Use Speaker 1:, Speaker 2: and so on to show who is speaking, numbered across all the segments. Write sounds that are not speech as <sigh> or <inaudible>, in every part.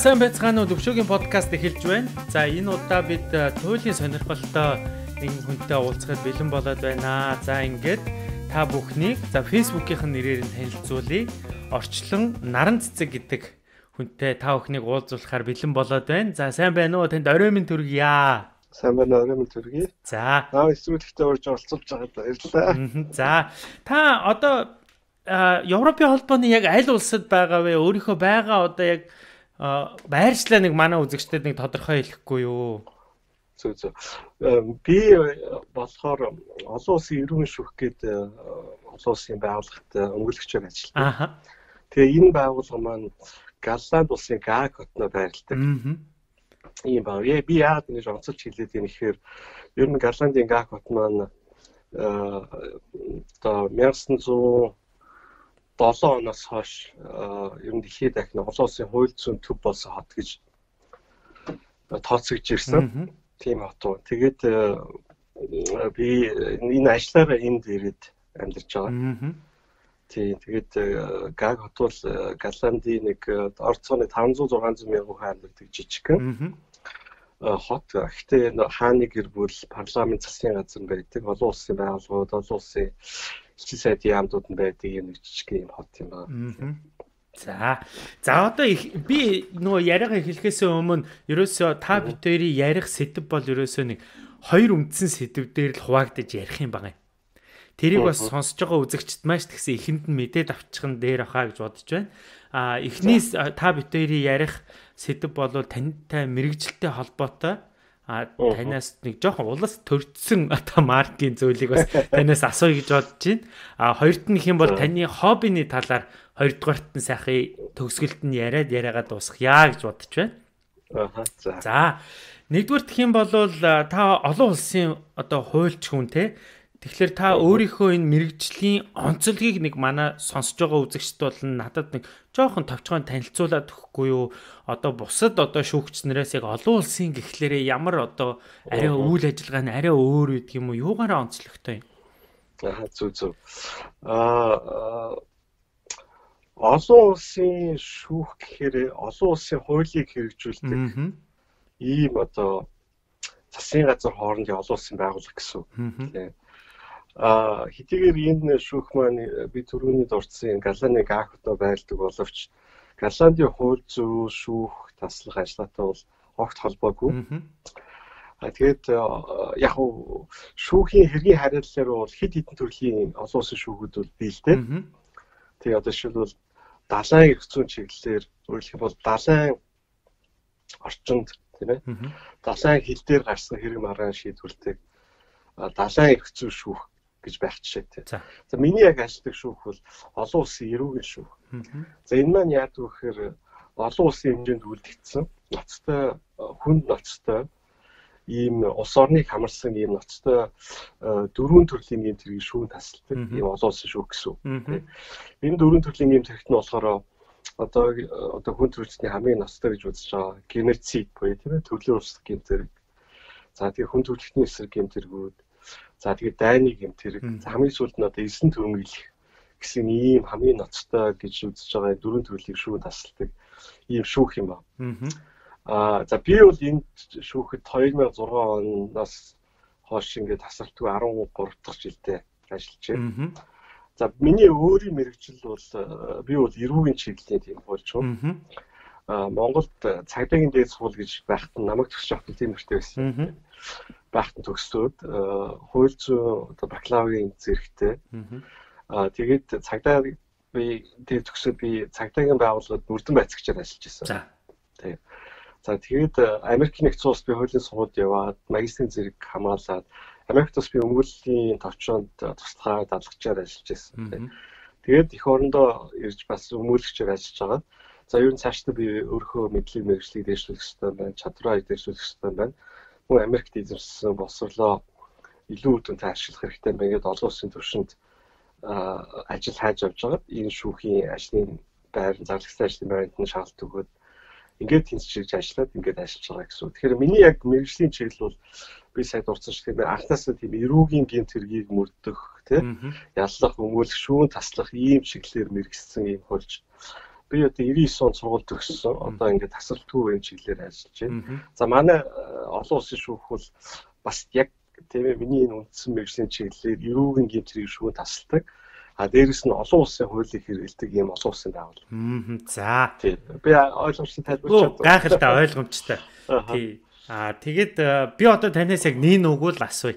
Speaker 1: Сайн байцгаана уу Төвшөөгийн подкаст эхэлж байна. За энэ удаа бид туйлын сонирхолтой нэгэн хүнтэй уулзахад бэлэн болоод байна. За ингээд та бүхнийг за Facebook-ийн нэрээр нь танилцуулъя. Орчлон Наран цэцэг гэдэг хүнтэй та бүхнийг уулзуулахаар бэлэн болоод байна. За сайн байна уу? Танд орой минь төргийа.
Speaker 2: Сайн байна орой минь төргий.
Speaker 1: За.
Speaker 2: Аа эсвэл ихтэй урьж оролцуулж байгаад баярлалаа.
Speaker 1: За та одоо Европын холбооны яг аль улсад байгаа вэ? Өөрийнхөө байгаа одоо яг байршлаа нэг манай үзэгчдэд нэг тодорхой хэлэхгүй юу?
Speaker 2: Зөв зөв. Би болохоор олон улсын эрүүн шүүх гээд олон улсын байгууллагт өмгөөлөгчөөр ажилладаг.
Speaker 1: Аха.
Speaker 2: Тэгээ энэ байгууллага маань Галланд улсын Гаг хотноо байрладаг. Ийм баа. Би яагаад ингэж онцолж хэлээд юм ихээр ер нь Галландын Гаг хот маань одоо 1900 7 оноос хойш ер нь дэлхийд дахин олон улсын хууль зүйн төв болсон хот гэж тооцогдож ирсэн. Тийм хот уу. Тэгээд би энэ ажлаараа энд ирээд амьдарч байгаа. Тийм тэгээд гаг хот бол Галандын нэг орц цооны 500 600 мянган хүн амьдардаг жижигхэн хот. Гэхдээ хааны гэр бүл парламент засгийн газар байдаг. Олон улсын байгууллагууд, олон улсын элчин сайдын яамдууд нь байдаг юм жижиг юм хот юм байна.
Speaker 1: За. За одоо би нөгөө яриагаа эхлэхээс өмнө ерөөсөө та хоёрын ярих сэдв бол ерөөсөө нэг хоёр үндсэн сэдв дээр л хуваагдаж ярих юм байна. Тэрийг бас сонсож байгаа үзэгчд маш тэгсэн ихэнд нь мэдээд авчихсан дээр ахаа гэж бодож байна. А эхнээс та хоёрын ярих сэдв бол тантай мэрэгжилтэй холбоотой А танаас нэг жоохон улас төрдсөн одоо <laughs> маркийн зүйлийг бас танаас асууя гэж бодож байна. А хоёрт нь хэм бол таны хоббины талаар хоёрдугаарт нь сайхан төгсгөлт нь яриад яриагаа дуусгая гэж бодож байна.
Speaker 2: Аа за.
Speaker 1: За. Нэгдүгürt хэм бол та олон улсын одоо хуульч хүн те Тэгэхээр та өөрийнхөө энэ мэрэгжлийн онцлогийг нэг манай сонсож байгаа үзэгчд бол надад нэг жоохон товчхон танилцуулаад өгөхгүй юу? Одоо бусад одоо шүүгчнэрээс яг олон улсын гэхлээрээ ямар одоо арай үйл ажиллагаа нь арай өөр үйдэг юм уу? Юугаараа онцлогтой юм?
Speaker 2: Аа зүг зүг. Аа олон улсын шүүх гэхээр олон улсын хуулийг хэрэгжүүлдэг ийм одоо засгийн газар хоорондын олон улсын байгууллага гэсэн үг. А хэдийгээр энэ шүүх маань би түрүүний дурдсан Галаны Гахото байлдаг боловч Галандын хууль зүйн шүүх таслах ажиллагаатай бол огт холбоогүй. А тэгээд яг уу шүүхийн хэргийн хариаллаар бол хэд хэдэн төрлийн олон улсын шүүхүүд бол дээ. Тэгээ одоо жишээлбэл далайн эрх зүйн чиглэлээр өөрөлдөх бол далайн орчинд тийм ээ. Далайн хил дээр гарсан хэрэг маргаан шийдвэрлэдэг далайн эрх зүйн шүүх гэж байх жишээтэй. За миний яг ажилладаг шүүх бол олон улсын эрүүгийн шүүх. За энэ маань яадаг вэ гэхээр олон улсын хэмжээнд үлдэгдсэн ноцтой хүнд ноцтой ийм улс орныг хамарсан ийм ноцтой дөрвөн төрлийн ийм тэргийг шүүн тасалдаг ийм олон улсын шүүх гэсэн үг. Энэ дөрвөн төрлийн ийм тэрэгт нь болохоор одоо одоо хүн төрөлцний хамгийн ноцтой гэж үзэж байгаа геноцид буюу тийм ээ төрлөөр ус гэмтэрэг. За тэгээ хүн төрөлхтний эсрэг гэмтэргүүд За тэгээд дайны гэмтэрэг хамгийн сүүлд нь одоо 9 төвөмгөлөх гэсэн ийм хамгийн ноцтой гэж үзэж байгаа дөрвөн төрлийн шүүх тасалдаг ийм шүүх юм байна. Аа за би бол энд шүүхэд 2006 оноос хойш ингээд тасалтгүй 13 дахь жилдээ ажиллаж байна. За миний өөрийн мэрэгжил бол би бол эрүүгийн чиглэлийн тийм байна. Аа Монголд цагдаагийн дээд сургууль гэж байхад намайг төгсөж авах тийм нэртэй байсан байхад төгсөөд э, хууль зүйн одоо бакалаврын зэрэгтэй. Аа тэгээд цагдаа би тэгээд төгсөөд би цагдаагийн байгууллагад бүрдэн байцаагчаар ажиллаж байсан. За. Тэгээд За тэгээд э, Америк нэгдсэн улс би хуулийн сургуульд яваад магистрийн зэрэг хамгаалаад Америкт бас би өмгөөллийн товчоонд э, туслахаа дадлагчаар ажиллаж байсан. Тэгээд эх орондоо ирж бас өмгөөлөгчөөр ажиллаж байгаа. За ер нь цаашдаа би өөрөө мэдлэг мэрэгжлийг дэвшүүлэх хэрэгтэй байна, чадвараа дэвшүүлэх хэрэгтэй байна хүн Америкт эзэмшсэн боловсрлоо илүү үдэнтэй ашиглах хэрэгтэй байна гэдээ олон улсын түвшинд ажил хайж явж байгаа. Энэ шүүхийн ажлын байр зарлагтай ажлын байранд нь шаалт өгөөд ингээд тэнцвэрж ажиллаад ингээд ажиллаж байгаа гэсэн. Тэгэхээр миний яг мэрэгжлийн чиглэл бол би сая дурдсан шиг тийм анхнаасаа тийм эрүүгийн гинт хэргийг мөрдөх тийм яллах өмгөөлөх шүүн таслах ийм чиглэлээр мэрэгсэн ийм хөлж би одоо 99 онд сургууль төгссөн. Одоо ингээд тасралтгүй юм чиглэлээр ажиллаж байна. За манай олон улсын шүүх бол бас яг тийм ээ миний энэ үндсэн мэрэгжлийн чиглэлээр эрүүгийн гэмт хэрэг шүүх тасалдаг. А дээрэс нь олон улсын хуулийг хэрэгэлдэг юм олон улсын байгууллага.
Speaker 1: За.
Speaker 2: Тийм. Би ойлгомжтой тайлбарч
Speaker 1: чадсан. Гайхалтай ойлгомжтой. Тий. Аа тэгээд би одоо танаас яг нин үгүүл асууя.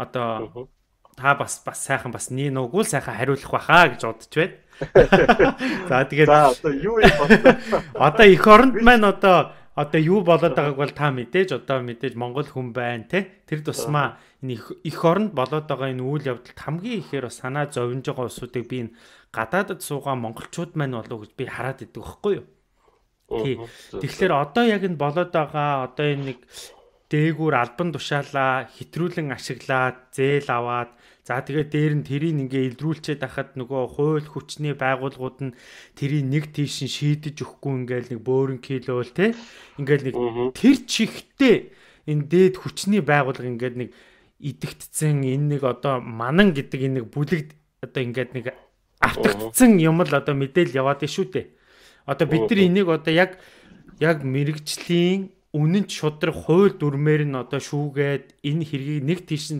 Speaker 1: Одоо та бас бас сайхан бас нин үгүүл сайхан хариулах байхаа гэж бодож байна. За тэгээд
Speaker 2: За одоо юу юм бодлоо.
Speaker 1: Одоо эх оронд маань одоо одоо юу болоод байгааг бол та мэдээж одоо мэдээж Монгол хүн байна те тэр тусмаа энэ их оронд болоод байгаа энэ үйл явдалд хамгийн ихээр санаа зовж байгаа усуудыг би энэ гадаадд суугаа монголчууд маань болов гэж би хараад идэг байхгүй юу? Тий. Тэгэхээр одоо яг энэ болоод байгаа одоо энэ нэг дээгүүр албан тушаалаа хитрүүлэн ашиглаад зээл аваад За тэгээд дээр нь тэрийг ингээ илрүүлчихэд хахад нөгөө хууль хүчний байгууллагууд нь тэрийг нэг тийш нь шийдэж өгөхгүй ингээл нэг бөөрн килоол те. Ингээл нэг тэр чихтэй энэ дээд хүчний байгууллага ингээд нэг идэгтцэн энэ нэг одоо манан гэдэг энэ нэг бүлэгд одоо ингээд нэг автагдсан юм л одоо мэдээл яваад шүү дээ. Одоо бид нар энийг одоо яг яг мэрэгжлийн үнэн шудраг хууль дүрмээр нь одоо шүүгээд энэ хэргийг нэг тийш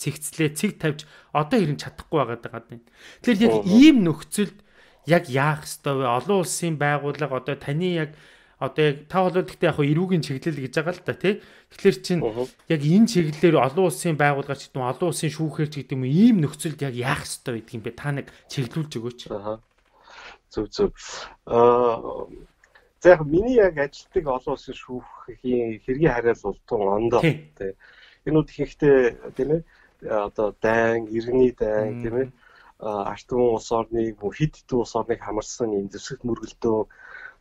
Speaker 1: цэгцлээ цэг тавьж одоо ирэн чадахгүй байгаад байгаа юм. Тэгэхээр яг ийм нөхцөлд яг яах ёстой вэ? Олон улсын байгууллага одоо таны яг одоо яг та бол гэхдээ яг эрүүгийн чиглэл гэж байгаа л да тий. Тэгэхээр чин яг энэ чиглэлээр олон улсын байгууллага ч гэдэг юм олон улсын шүүхээр ч гэдэг юм ийм нөхцөлд яг яах ёстой гэдэг юм бэ? Та нэг чиглүүлж өгөөч.
Speaker 2: Зөв зөв. Аа За яг миний яг ажилтдаг олон улсын шүүхийн хэргийн хариал бол тун ондоо тий. Энэ үд ихэнхдээ тийм ээ одоо дайн, иргэний дайн тийм ээ. Арт түмэн улс орныг хэд хэдэн улс орныг хамарсан юм зэвсэг мөргөлдөө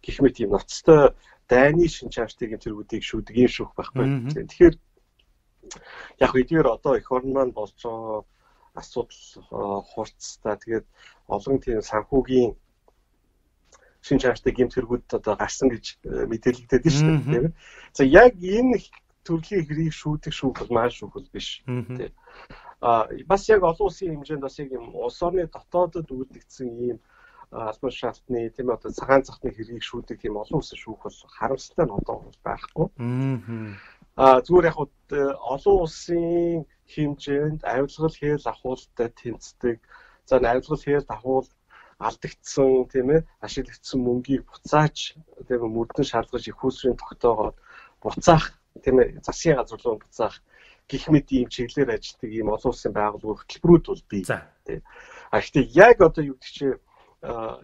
Speaker 2: гэх мэт юм ноцтой дайны шин чаартыг юм зэргүүдийг юм шүүх байхгүй. Тэгэхээр яг эдгээр одоо эх орн маань болж байгаа асуудал хурцтай. Тэгээд олон тийм санхүүгийн шин чаартыг юм зэргүүд одоо гарсан гэж мэдээлэгдээд шүү дээ. За яг энэ төрлийн хэрийг шүүдэг шүүх бол маш шүүх бол биш тийм а бас яг олон улсын хэмжээнд бас яг юм улс орны дотоодод үйлдэгдсэн ийм албан шалтны тийм одоо цагаан захны хэргийг шүүдэг тийм олон улсын шүүх бол харамсалтай нь одоо байхгүй. Аа зүгээр яг олон улсын хэмжээнд авилгал хээл ахуултад тэнцдэг. За авилгал хээл ахуул алдагдсан тийм ээ ашиглагдсан мөнгийг буцааж тийм мөрдөн шалгаж их усрын тогтоогоод буцаах тийм ээ засгийн газар руу буцаах гих мэт ийм чиглэлээр ажилладаг ийм олон улсын байгууллагын хөтөлбөрүүд бол бий. Тий. А гэхдээ яг одоо юу гэдэг чинь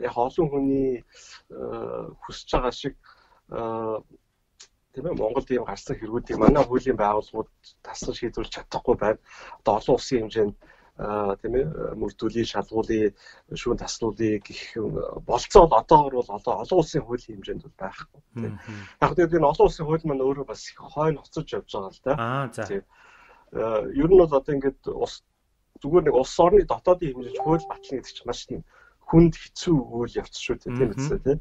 Speaker 2: яг олон хүний хүсэж байгаа шиг тийм ээ Монголд ийм гарсан хэрэгүүдийг манай хуулийн байгууллагууд тасгал шийдвэрлэж чадахгүй байна. Одоо олон улсын хэмжээнд тийм ээ мөрдүүлийн шалгуулын шүүн таслуулыг гэх болцоо одоогор бол одоо олон улсын хуулийн хэмжээнд бол байхгүй. Яг тэгээд энэ олон улсын хууль маань өөрөө бас хойно хоцорж явж байгаа л да.
Speaker 1: Аа за.
Speaker 2: Э, ер нь бол одоо ингээд ус зүгээр нэг улс орны дотоодын хэмжээж хууль батлна гэдэг чинь маш тийм хүнд хэцүү үйл явц шүү тийм үстэй тийм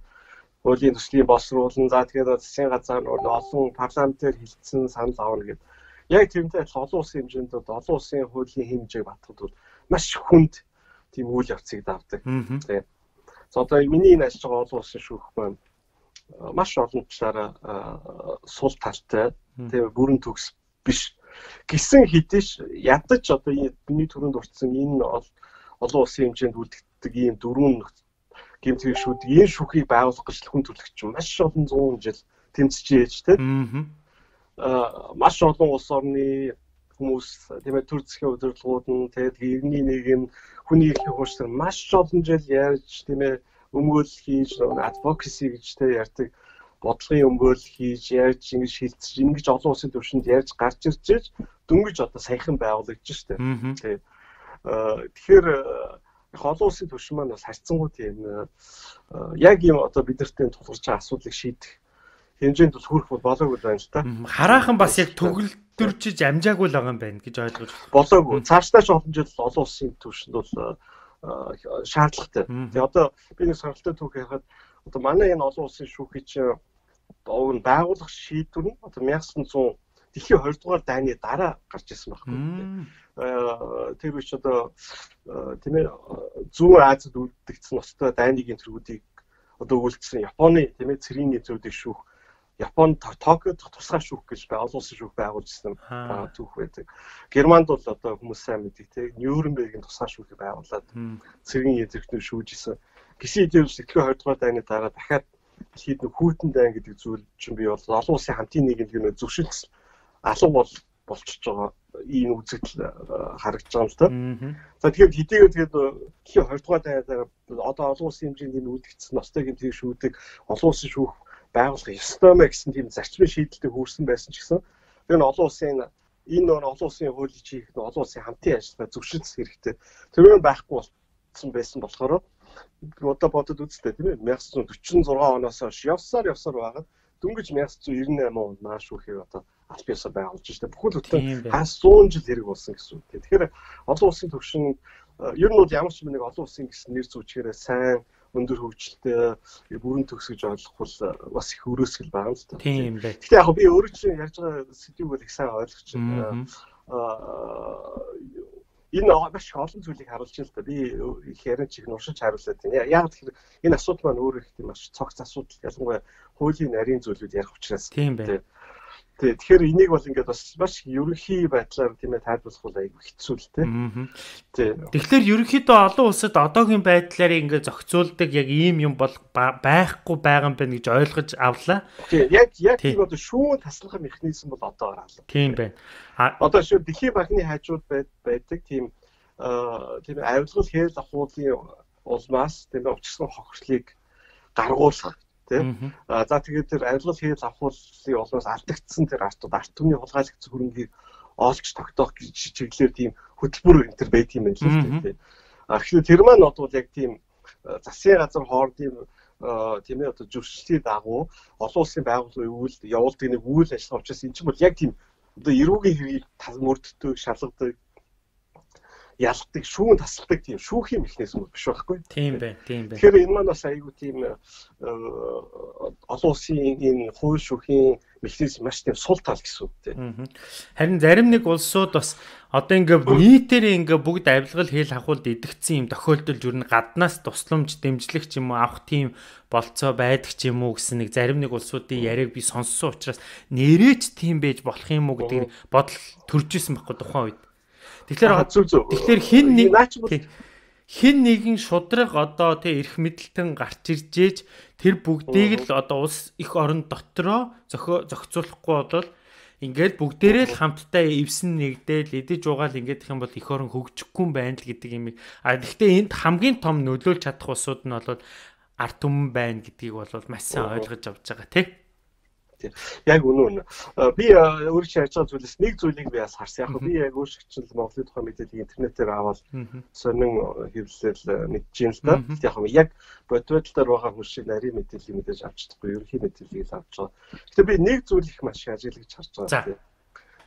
Speaker 2: хуулийн төслийн боловсруулан за тэгээд засгийн газар олон парламентээр хилцсэн санал авна гэдэг яг тэрнтэй адилхан олон улсын хэмжээнд олон улсын хуулийн хэмжээг батгахад бол маш хүнд тийм үйл явцыг давдаг. Тийм за одоо миний энэ ажиллаж байгаа олон улсын шүүх маань маш олон талаараа сул талтай тийм бүрэн төгс биш. Гисэн хэдэж ядаж одоо миний төрөнд урдсан энэ олон улсын хэмжээнд үлддэг ийм дөрвөн гэмт хэршүүд энэ шүүхийг байгуулах гэж хүн төлөгч маш олон зуун жил тэмцэж тийм аа маш олон улс орны хүмүүс тийм ээ төр засгийн удирдлагууд нь тэгээд иргэний нийгэм хүний эрхийн хуульчлал маш олон жил ярьж тийм ээ өмгөөл хийж адвокаси гэж тийм ярьдаг бодлогын өмгөөл хийж ярьж ингэж шилцэж ингэж олон улсын түвшинд ярьж гарч ирж байж дөнгөж одоо саяхан байгуулагдж штэ. Тэгээ тэгэхээр их олон улсын түвшин маань бас харьцангуй тийм яг юм одоо бидэртээ тулгарч байгаа асуудлыг шийдэх хэмжээнд бас хүрэх болоогүй байна л та.
Speaker 1: Хараахан бас яг төгөлдөрчиж амжаагүй л байгаа юм байна гэж ойлгож
Speaker 2: болоогүй. Цаашдаа ч олон жил олон улсын түвшинд бол шаардлагатай. Тэгээ одоо би нэг сонирхолтой түүх ярихад одоо манай энэ олон улсын шүүхийн чинь уг нь байгуулах шийдвэр нь одоо 1900 дэлхийн 20 дугаар дайны дараа гарч ирсэн байхгүй. Тэр үеч одоо тийм ээ зүүн Азид үлдэгдсэн ностой дайныгийн тэргүүдийг одоо үйлдэлсэн Японы тийм ээ цэргийн нийцүүдийг шүүх Японд Токиод тусгай шүүх гэж бай олон улсын шүүх байгуулжсэн түүх байдаг. Германд бол одоо хүмүүс сайн мэддэг тийм Нюрнбергийн тусгай шүүхийг байгуулад цэргийн эзэгтнүүд шүүжсэн. Гисэн эдийн сэтгэлгээ 20 дугаар дайны дараа дахиад дэлхийд нэг хүйтэн дайн гэдэг зүйл чинь би бол олон улсын хамтын нийгэмд зөвшөлдсөн алга бол болчихж байгаа ийм үзэгдэл э, харагдаж байгаа юм дээ. За тэгэхээр хэдийгээр тэгээд дэлхийн 20 дугаар дайнаар одоо олон улсын хэмжээнд энэ үүдэгдсэн ностой гэмтгийг шүүдэг олон улсын шүүх байгуулах ёстой мэ гэсэн тийм зарчмын шийдэлтэй хүрсэн байсан ч гэсэн тэр нь олон улсын энэ нөр олон улсын хуулийг хийх нь олон улсын хамтын ажиллагаа зөвшөөрсөн хэрэгтэй. Тэр нь байхгүй болсон байсан болохоор одоо бодод үзтээ тийм ээ 1946 оноос хойш явсаар явсаар байгаад дөнгөж 1998 онд маш шүүхийг одоо аль биесээр байгуулж штэ бүхэл бүтэн хаас 100 жил хэрэг болсон гэсэн үг. Тэгэхээр олон улсын төвшин ер нь бол ямар ч нэг олон улсын гэсэн нэр зүүчгээрээ сайн өндөр хөгжилтэй бүрэн төгс гэж ойлгох бол э, бас их өрөөсгөл байгаа л та.
Speaker 1: Тийм бай.
Speaker 2: Гэтэ яг би өөрөө чинь ярьж байгаа сэдвийг бол их сайн ойлгож байна. Аа энэ маш олон зүйлийг харуулж байна л да. Би их ярин чиг нуршиж харуулсан. Яг тэгэхээр энэ асуудал маань өөрөө их тийм маш цогц асуудал. Ялангуяа хуулийн нарийн зүйлүүд ярих учраас.
Speaker 1: Тийм бай.
Speaker 2: Тий, тэгэхээр энийг бол ингээд бас маш ерөнхий байдлаар тийм ээ тайлбарлах бол айгүй хэцүү л тий.
Speaker 1: Тий. Тэгэхээр ерөнхийдөө олон улсад одоогийн байдлаар ингээд зохицуулдаг яг ийм юм бол байхгүй байгаа юм байна гэж ойлгож авлаа.
Speaker 2: Тий, яг яг тийм одоо шүүн таслах механизм бол одоо гараад.
Speaker 1: Тийм байна.
Speaker 2: Одоо шүү дэлхийн банкны хажууд байдаг тийм тийм авилгал хээл ахуулын улмаас тийм учирсан хохирдлыг гаргуулах тийм а за тэгээд тэр авилгал хийл авахуулын олноос алдагдсан тэр артууд арт түмний хулгайлагдсан хөрөнгийг олж тогтоох чиглэлээр тийм хөтөлбөр энэ төр байт юм байна л тийм а тэгэхээр тэр маань бол яг тийм засгийн газар хоорондын тийм ээ одоо зөвшөлтийн дагуу олон улсын байгууллагын үйл явуулдаг нэг үйл ажиллагаа учраас эн чинь бол яг тийм одоо эрүүгийн хэргийг мөрддөг шалгадаг ялгадаг, шүүн тасалдаг тийм шүүхийн механизм биш байхгүй.
Speaker 1: Тийм бай, тийм бай.
Speaker 2: Тэгэхээр энэ маань бас айгүй тийм э, олон улсын энэ хууль шүүхийн механизм маш тийм сул тал гэсэн үг тийм.
Speaker 1: Харин зарим нэг улсууд бас одоо ингээ нийтээр ингээ бүгд авилгал хэл хахуулд идэгцэн юм тохиолдолд юу н гаднаас тусламж дэмжлэх ч юм уу авах тийм болцоо байдаг ч юм уу гэсэн нэг зарим нэг улсуудын яриаг би сонссон учраас нэрээч тийм байж болох юм уу гэдэг бодол төрж исэн байхгүй тухайн үед. Тэгэхээр
Speaker 2: зүг зүг.
Speaker 1: Тэгэхээр хин нэг хин нэгэн шудраг одоо тэг эрх мэдэлтэн гарч иржээж тэр бүгдийг л одоо улс их орон дотроо зохицуулахгүй бол ингээд бүгдээрээ л хамтдаа эвсэн нэгдээл идэж угаал ингээд их юм бол их орон хөгжихгүй юм байна л гэдэг юм. А гэхдээ энд хамгийн том нөлөөлж чадах усуд нь бол арт түмэн байна гэдгийг бол маш сайн ойлгож авч байгаа тийм
Speaker 2: тий. Яг үнэн. Би өөрөө ярьж байгаа зүйлээс нэг зүйлийг би бас харсан. Яг би яг өөрсгчл Монголын тухай мэдээллийг интернетээр аваад сонин хэвлэл мэдэж юм л да. Яг яг бодвол байгаа хүн шиг нарийн мэдээллийг мэдээж авч чадахгүй. Ерөнхий мэдээллийг л авч байгаа. Гэтэ би нэг зүйл их маш ажиглаж харж байгаа тий.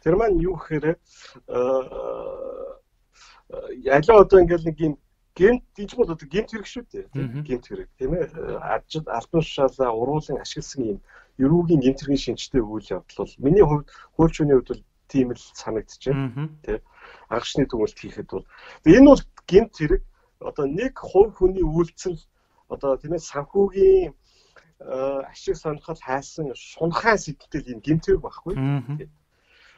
Speaker 2: Тэр маань юу гэхээр ялаа одоо ингээл нэг юм гемт гэж бол одоо гемт хэрэг шүү дээ. Гемт хэрэг тийм ээ. Ажид албан тушаалаа уруулан ашигласан юм эрүүгийн гэмтэргийн шинжтэй үйл явдал бол миний хувьд хуульчны хувьд бол тийм л санагдчихэв тий. Агшны төгөлт хийхэд бол. Энэ бол гэмт хэрэг одоо нэг хувь хүний үйлцэл одоо тийм ээ санхүүгийн ашиг сонирхол хайсан шунхай сэтгэл гэмт хэрэг байхгүй.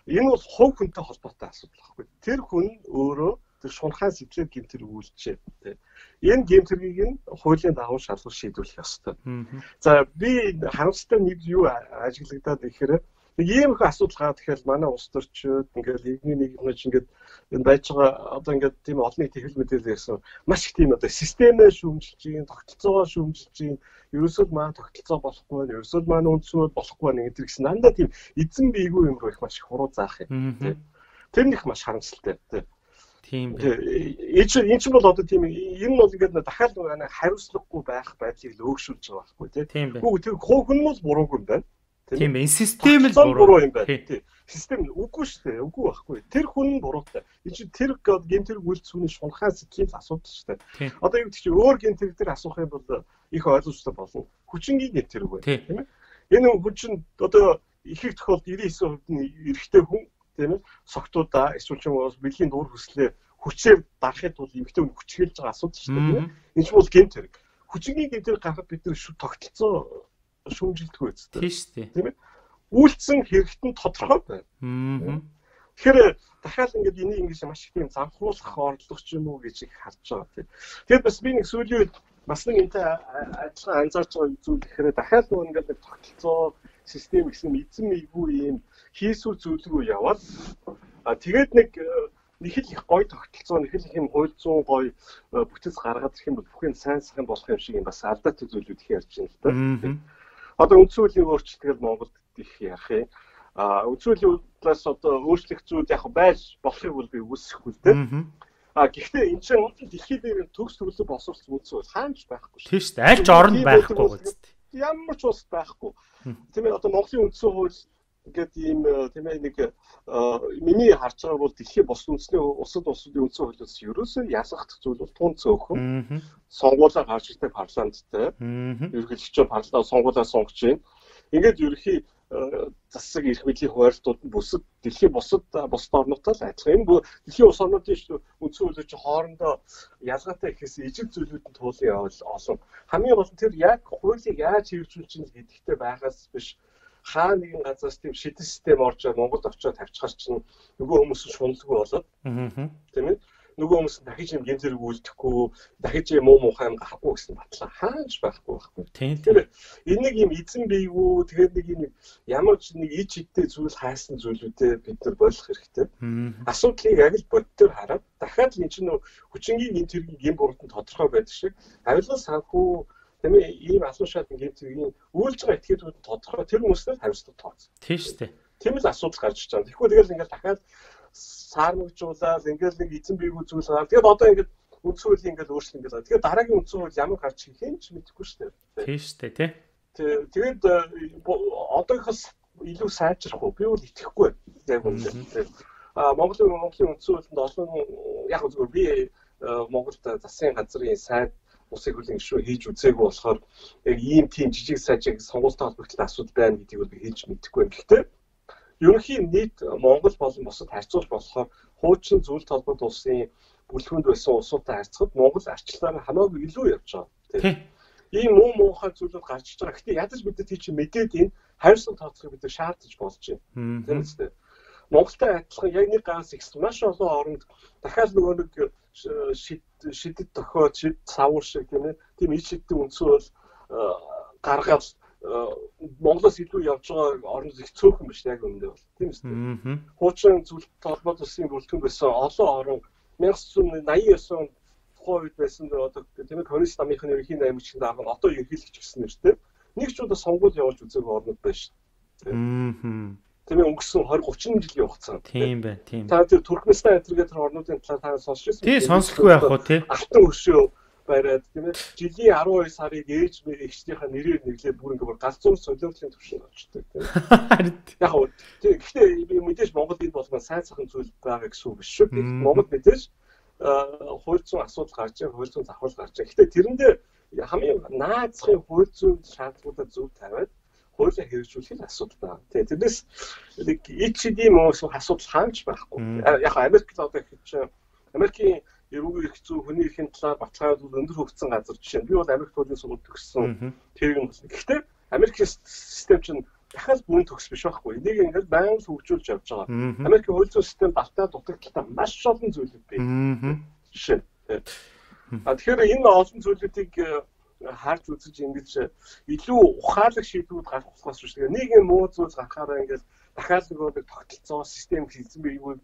Speaker 2: Энэ бол хувь хүнтэй холбоотой асуудал байхгүй. Тэр хүн өөрөө тэр шунхай сэтгэлээр гэмтэр тий Энэ гэмтэргийг нь хуулийн дагуу шалгах шийдвэрлэх ёстой. За би харамсалтай нэг юу ажиглагдаад ирэхээр нэг ийм их асуудал гараад тэгэхээр манай улс төрчид ингээл нэг нэг ингээд энэ байж байгаа одоо ингээд тийм олон нийтийн хэл мэдээлэл ярьсан маш их тийм одоо системээ шүүмжилж гин тогтолцоогоо шүүмжилж гин ерөөсөө маань тогтолцоо болохгүй байна ерөөсөө маань үндсүүд болохгүй байна гэдэг гэсэн дандаа тийм эзэн биегүй юм руу их маш их хуруу заах юм тийм тэр нэг маш харамсалтай тийм
Speaker 1: Тийм.
Speaker 2: Энд энэ чинь бол одоо тийм энэ бол ингээд дахиад нэг хариуцлагагүй байх байдлыг л өөгшүүлж байгаа байхгүй
Speaker 1: тийм.
Speaker 2: Үгүй тэр хүн нь л буруугүй юм байна.
Speaker 1: Тийм. Энэ систем л
Speaker 2: буруу юм байна. Тийм. Систем үгүй шүү дээ. Үгүй байхгүй. Тэр хүн нь буруутай. Энэ чинь тэр гэмтэр үйлцүүний шунхаа сэтгэлийн асуудал шүү дээ. Одоо юу гэдэг чинь өөр гэмтэр дээр асуух юм бол их ойлгомжтой болно. Хүчингийн гэмтэр үгүй тийм ээ. Энэ хүн чинь одоо их их тохиолдолд 99% нь эрэгтэй хүн тийм ээ согтуудаа эсвэл ч юм уу бэлгийн дуур хүслээ хүчээр дарахад бол эмэгтэй хүн хүчгэлж байгаа асуудал шүү дээ. Энэ ч бол гэмт хэрэг. хүчингийн гэмтэр гарах бид шүү тогтолцоо шүүмжилдэг үст.
Speaker 1: Тийм шүү дээ.
Speaker 2: Тийм ээ. Үйлцэн хэрэгтэн тодорхой байна.
Speaker 1: Аа.
Speaker 2: Тэгэхээр дахиад ингээд энийг ингэж маш их тийм замхруулах орлого ч юм уу гэж их харж байгаа тийм. Тэгээд бас би нэг сүүлийн үед бас нэг энэтэй адилхан анзаарч байгаа зүйл гэхээр дахиад нөгөө ингээд нэг тогтолцоо систем гэсэн эзэн мэггүй юм хийсвэр зүйл рүү яваад а тэгээд нэг нэг л их гоё тогтолцоо нэг л их юм хууль зүйн гоё бүтэц гаргаад ирэх юм бол бүхэн сайн сайхан болох юм шиг юм бас алдаатай зүйлүүд их ярьж байна л да. Одоо үндсүүлийн өөрчлөлтөд Монголд их ярих юм. А үндсүүлийн талаас одоо өөрчлөх зүйл яг байж болохыг бол би үсэхгүй л дээ. А гэхдээ эн чинь дэлхийд дээр төгс төглөг босруулах үндсүүл хаанч байхгүй
Speaker 1: шүү. Тийм шүү. Аль ч орнд байхгүй үст.
Speaker 2: Ямар ч ус байхгүй. Тийм ээ одоо Монголын үндсэн хууль ингээд ийм э, тийм ээ нэг э, миний харж байгаа бол дэлхийн бос үндэсний усад улсуудын үндсэн хуулиас ерөөсөө ялгах зүйл бол тун цөөхөн. Сонгуулаа гарч ирдэг парламенттай. Ерөнхийлөгчөө парламент сонгуулаа сонгож байна. Ингээд ерөнхий э, засаг эрх мэдлийн хуваарлтууд нь бүсэд дэлхийн бусад бусад орнуудтай л адилхан. Энэ дэлхийн улс орнуудын үндсэн хуулиуч хоорондоо ялгаатай ихээс ижил зүйлүүд нь туулын явал олон. Хамгийн гол нь тэр яг хуулийг яаж хэрэгжүүлж чинь гэдэгтэй байгаас биш хаа нэгэн газраас тийм шидэн систем орж Монголд очиод тавьчихар чинь нөгөө хүмүүс шуналгүй болоод тийм ээ. Нөгөө хүмүүс дахиж юм гэн зэрэг үлдэхгүй дахиж юм муу муухай юм гарахгүй гэсэн батлаа. Хааж байхгүй байхгүй.
Speaker 1: Тийм
Speaker 2: тийм энэ нэг юм эзэн бийгүү тэгээд нэг юм ямар ч нэг ич хиттэй зүйл хайсан зүйлүүдээ бид нар болох хэрэгтэй. Асуудлыг яг л бодтоор хараад дахиад энэ чинь хүчингийн энэ төргийн гин бурд нь тодорхой байдаг шиг авилгал санхүү Тийм ээ ийм асуун шат ингээд зэргийн үйлж байгаа этгээдүүд тодорхой тэр хүмүүстээ хариуцлага тооцсон.
Speaker 1: Тийм шүү дээ.
Speaker 2: Тийм л асуудал гарч иж байгаа. Тэгэхгүй тэгэл ингээд дахиад саармагжуулаад ингээд нэг эзэн бийгүү зүйл гараад тэгээд одоо ингээд үндсэн хуулийг ингээд өөрчлөн ингээд. Тэгээд дараагийн үндсэн хууль ямар гарч ирэх юм ч мэдэхгүй шүү дээ.
Speaker 1: Тийм шүү дээ тий.
Speaker 2: Тэгээд э, одоохоос илүү сайжрах уу? Би бол итгэхгүй. Яг үнэ. А Монголын Монголын үндсэн хуулинд олон яг зүгээр би э, Монголд засгийн газрын сайд усыг хүлэн гişүү хийж үзээгүй болохоор яг ийм тийм жижиг сажиг сонгуультай холбогдол асуудал байна гэдгийг би хийж мэдэхгүй юм. Гэхдээ ерөнхийн нийт Монгол болон бусад харьцуулж болохоор хуучин зүйл толгойд улсын бүлгэнд байсан улсуудтай харьцахад Монгол арчлаараа хамаагүй илүү явж байгаа. Тийм. Ийм муу муухай зүйлүүд гарч иж байгаа. Гэхдээ ядаж бид нар тийч мэдээд энэ хайрсан тооцоог бид нар шаардаж болж байна. Тийм үстэй. Монголтай адилхан яг нэг ганц их маш олон оронд дахиад нөгөө нэг шидэд тохиод шид савуур шиг тийм ээ. Тийм ич шиддэг үндсэн бол гаргаад Монголоос илүү явж байгаа орн их цөөхөн биш яг өмнө бол. Тийм үү. Хуучин зүйл толгойд улсын бүрэлдэхүүн байсан олон орн 1989 он тухайн үед байсан одоо тийм ээ коммунист намынхны ерөнхий аймагчдын даах нь одоо ерөнхийлөгч гэсэн нэртэй. Нэг ч удаа сонгуул явуулж үзээгүй орнууд байна шүү.
Speaker 1: Аа
Speaker 2: тийм ээ өнгөрсөн 20 30 жилийн хугацаанд
Speaker 1: тийм байна тийм.
Speaker 2: Та тэр Туркменстан эдгээр тэр орнуудын талаар та сонсч байсан
Speaker 1: тий сонсолгүй байх уу тий?
Speaker 2: Алтан өшөө бариад тийм ээ. Жилийн 12 сарыг ээж эгчнийхээ нэрээр нэглээд бүр ингээ галзуур солиотлын төвшөнд очдог тийм яг уу тий гэхдээ би мэдээж Монголд энэ болгоо сайн сайхан зүйл байгаа гэсэн үг биш шүү. Монгол мэдээж хууль зүйн асуудал гарч байгаа хууль зүйн завхал гарч байгаа. Гэхдээ тэрэндээ хамгийн наацхийн хууль зүйн шаардлагуудаа зөв тавиад хуулиа хэрэгжүүлэх нь асуудал байна. Тэгээ тэрнээс нэг юм уу асуудал хаанч байхгүй. Яг Америк л одоо чинь Америкийн эрүүгийн эрх зүй хүний эрхийн талаар баталгаажуулалт өндөр хөгжсөн газар жишээ би бол Америк төрлийн сургууль төгссөн тэр юм байна. Гэхдээ Америк систем чинь дахиад мөн төгс биш байхгүй. Энийг ингээд байнга хөгжүүлж явж байгаа. Америкийн хууль зүйн систем балтаа дутагдaltaа маш олон зүйлүүд бий. Жишээ. А тэгэхээр энэ олон зүйлүүдийг харж үзэж ингэж илүү ухаалаг шийдвэрүүд гарах болохоос биш. Тэгээ нэг юм муу зүйл гарахаараа ингэж дахиад нөгөө нэг тогтолцоо систем хийсэн байгүй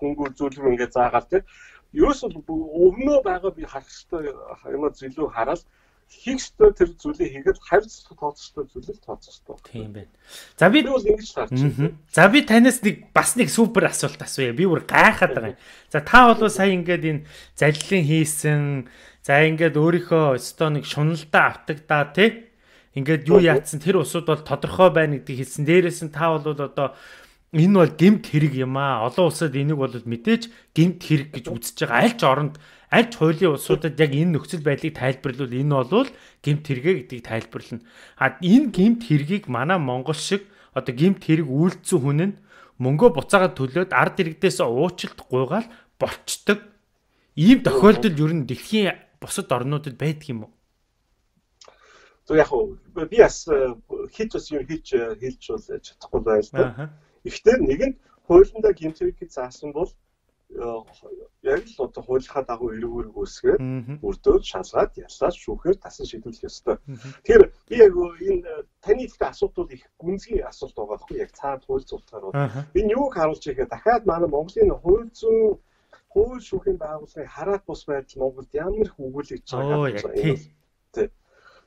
Speaker 2: хөнгө зүйлрүү ингэ заагаад тийм. Бол өмнөө байгаа би харах хэрэгтэй юм зөвлөө хараад хийх ёстой тэр зүйлийг хийгээд харьцах тооцохтой зүйлийг тооцох ёстой.
Speaker 1: Тийм байна. За би бол ингэж харж байна. За би танаас нэг бас нэг супер асуулт асууя. Би бүр гайхаад байгаа юм. За та бол сая ингээд энэ залилын хийсэн За ингээд өөрийнхөө өстөө нэг шуналдаа автагдаа тий. Ингээд юу яатсан тэр усуд бол тодорхой байна гэдгийг хэлсэн. Дээрээс нь та бол одоо энэ бол гемт хэрэг юм аа. Олон улсад энийг бол мэдээж гемт хэрэг гэж үзэж байгаа. Аль ч оронд аль ч хуулийн улсуудад яг энэ нөхцөл байдлыг тайлбарлавал энэ бол гемт хэрэгэ гэдгийг тайлбарлана. А энэ гемт хэргийг манай Монгол шиг одоо гемт хэрэг үйлдсэн хүн нь мөнгөө буцаагаад төлөөд ард иргэдээс уучлалт гуйгаал болчдөг. Ийм тохиолдол ер нь дэлхийн бусад орнуудад байдаг юм уу?
Speaker 2: зөв яг би бас хийж бас юм хийж хэлж бол чадахгүй байна л да. Гэхдээ нэг нь хуулиндаа гимтэрийг заасан бол яг л одоо хуулийнхаа дагуу эргүүрэг үүсгээд өрдөөд шалгаад яллаад шүүхээр тасан шийдвэрлэх ёстой. Тэгэхээр би яг энэ таны ихтэй асуудал их гүнзгий асуулт байгаа байхгүй яг цаад хууль бол энэ юуг харуулж ирэхэд дахиад манай Монголын хууль зүйн хууль шүүхийн байгууллагын хараат бус байдал Монголд ямар их өгүүлэгч байгааг
Speaker 1: тийм.
Speaker 2: Тийм.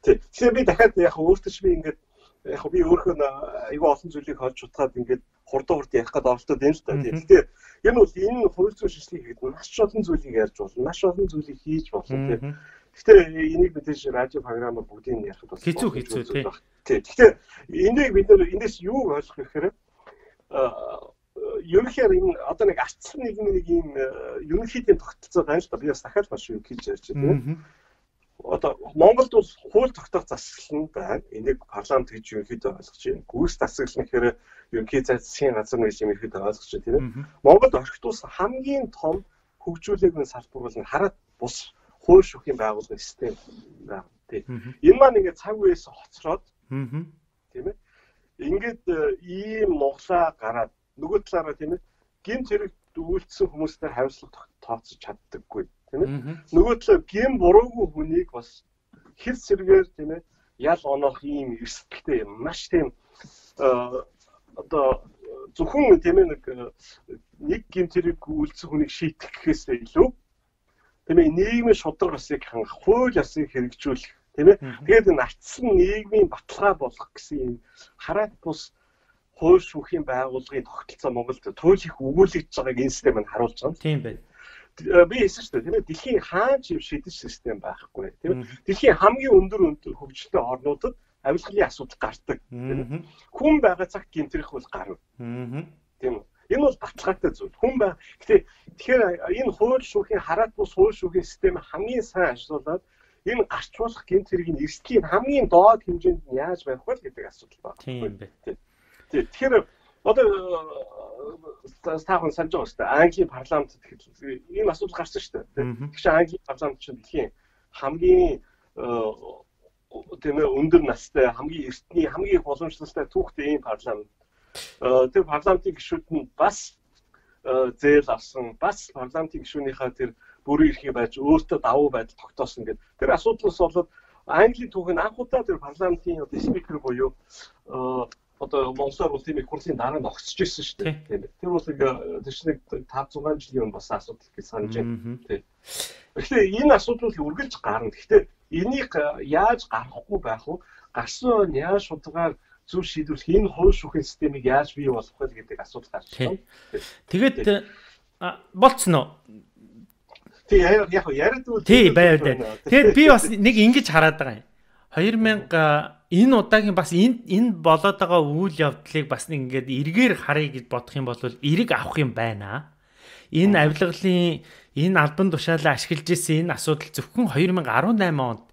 Speaker 2: Тэгэхээр би дахиад яг өөртөө би ингээд яг би өөрөө айгүй олон зүйлийг холж утгаад ингээд хурдан хурд ярих гэдэг оролдоод байна л да. Гэхдээ нь бол энэ хууль зүйн шийдлийг хийхэд маш олон зүйлийг ярьж болно. Маш олон зүйлийг хийж болно тийм. Гэхдээ энийг мэдээж радио програмаар бүгдийг ярихад
Speaker 1: бас хэцүү хэцүү тийм.
Speaker 2: Тэгэхээр энийг бид нэр эндээс юу ойлгох гэхээр ерөнхийдөө энэ одоо нэг арцсан нийгмийн нэг юм ерөнхийдийн тогтолцоо да. Би бас дахиад маш юу хийж ярьж байна тийм одоо Монголд бол хууль тогтоох засаглал нь байна. Энийг парламент гэж ерөнхийдөө ойлгож байна. Гүйс засаглал нь гэхээр ерөнхий засгийн газар гэж юм ерөнхийдөө ойлгож байна тийм ээ. Монголд орхитуулсан хамгийн том хөгжүүлээгүй салбар бол хараад бус хууль шүүхийн байгууллагын систем байна тийм. Энэ маань ингээд цаг үеэс хоцроод тийм ээ. Ингээд э, ийм нуглаа гараад нөгөө талаараа тийм ээ гинт хэрэг үйлдсэн хүмүүстэй хариуцлага тооцож чаддаггүй тийм ээ. Нөгөө талаа гин буруугүй хүнийг бас хэр сэргээр тийм ээ ял оноох ийм эрсдэлтэй маш тийм одоо зөвхөн тийм ээ нэг нэг гимтэрийг үйлцэх хүнийг шийтгэх гэхээс илүү тийм ээ нийгмийн шудраг ёсыг хангах, хууль ёсыг хэрэгжүүлэх тийм ээ. Тэгээд энэ ачсан нийгмийн баталгаа болох гэсэн юм хараат бус хууль шүүхийн байгууллагын тогтолцоо Монголд туйл их өгүүлэгдэж байгааг энэ систем нь харуулж байгаа.
Speaker 1: Тийм байна.
Speaker 2: Э, би хэлсэн шүү дээ. Тийм ээ дэлхийн хаан жив шидэж систем байхгүй тийм ээ дэлхийн хамгийн өндөр өндөр хөгжилтэй орнуудад авилгалын асуудал гардаг хүн байгаа цаг гинтрэх бол гарна. Тийм үү? Энэ бол баталгаатай зүйл. Хүн бай гэтээ тэгэхээр энэ хууль шүүхийн хараат бус хууль шүүхийн систем хамгийн сайн ажиллаулаад энэ гарч болох гинт хэргийн эрсдлийн хамгийн доод хэмжээнд нь яаж байх вэ гэдэг асуудал байна
Speaker 1: тийм бай
Speaker 2: тэгэхээр одоо стаахан санаж байгаа шүү дээ. Английн парламент гэхэд ийм асуудал гарсан шүү дээ. Тэгэхээр чи Английн парламент чинь дэлхийн хамгийн тийм ээ өндөр настай хамгийн эртний хамгийн боломжтой түүхтэй ийм парламент. Тэр парламентын гишүүд нь бас зээл авсан бас парламентын гишүүнийхээ тэр бүрэн эрхийг байж өөртөө давуу байдал тогтоосон гэдэг. Тэр асуудлаас болоод Английн түүх нь анх удаа тэр парламентын одоо спикер буюу одоо Монголоор бол тийм их хурлын дараа нь огцож ирсэн шүү дээ. Тийм. Тэр бол нэг тийш нэг 5 6 жилийн өмнө бас асуудал гэж санаж байна. Тийм. Тэгэхээр энэ асуудлыг үргэлж гарна. Гэхдээ энийг яаж гаргахгүй байх вэ? Гарсан яаж шударгаар зөв шийдвэрлэх энэ хууль шүүхийн системийг яаж бий болгох вэ гэдэг асуудал гарч байна.
Speaker 1: Тэгээд болцсон уу?
Speaker 2: Тий яг яг яриад үл.
Speaker 1: Тий байр дээр. Тэгээд би бас нэг ингэж хараад байгаа юм. 2000 энэ удаагийн бас энэ энэ болоод байгаа үйл явдлыг бас нэг ингээд эргээр харъя гэж бодох юм бол эрэг авах юм байна. Энэ авилгалын энэ албан тушаалаа ашиглаж исэн энэ асуудал зөвхөн 2018 онд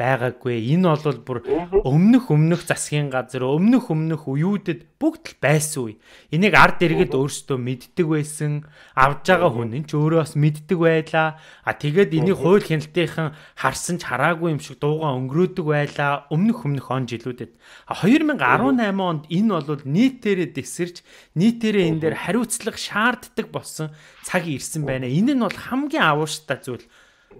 Speaker 1: байгаагүй. Энэ бол бүр өмнөх өмнөх засгийн газар, өмнөх өмнөх үеүүдэд бүгд л байсан үе. Энийг ард иргэд өөрсдөө мэддэг байсан. Авж байгаа хүн нь ч өөрөө бас мэддэг байлаа. А тэгээд энийг хууль хяналтынхан харсан ч хараагүй юм шиг дуугаа өнгөрөөдөг байлаа. Өмнөх өмнөх он жилүүдэд. А 2018 онд энэ бол нийтээрээ дэсэрч нийтээрээ энэ дээр хариуцлага шаарддаг болсон цаг ирсэн байна. Энэ нь бол хамгийн авууштай зүйл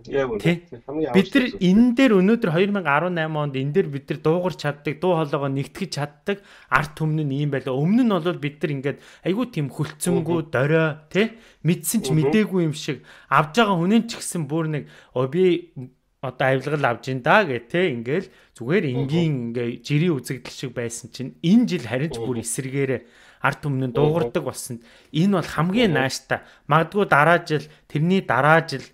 Speaker 1: Яг үнэ. Бид нар энэ дээр өнөөдөр 2018 онд энэ дээр бид нар дуугарч чаддаг, дуу хоолойгоо нэгтгэж чаддаг арт түмэн нь ийм байлаа. Өмнө нь бол бид нар ингээд айгүй тийм хүлцэнгүү дорой тий мэдсэн ч мдээгүй юм шиг авж байгаа хүнэн ч гэсэн бүр нэг би одоо авилгал авж ин да гэх те ингээл зүгээр энгийн ингээ жирийн үзэгдэл шиг байсан чинь энэ жил харин ч бүр эсэргээрээ арт түмэн дуугардаг болсон. Энэ бол хамгийн нааштай. Магадгүй дараа жил тэрний дараа жил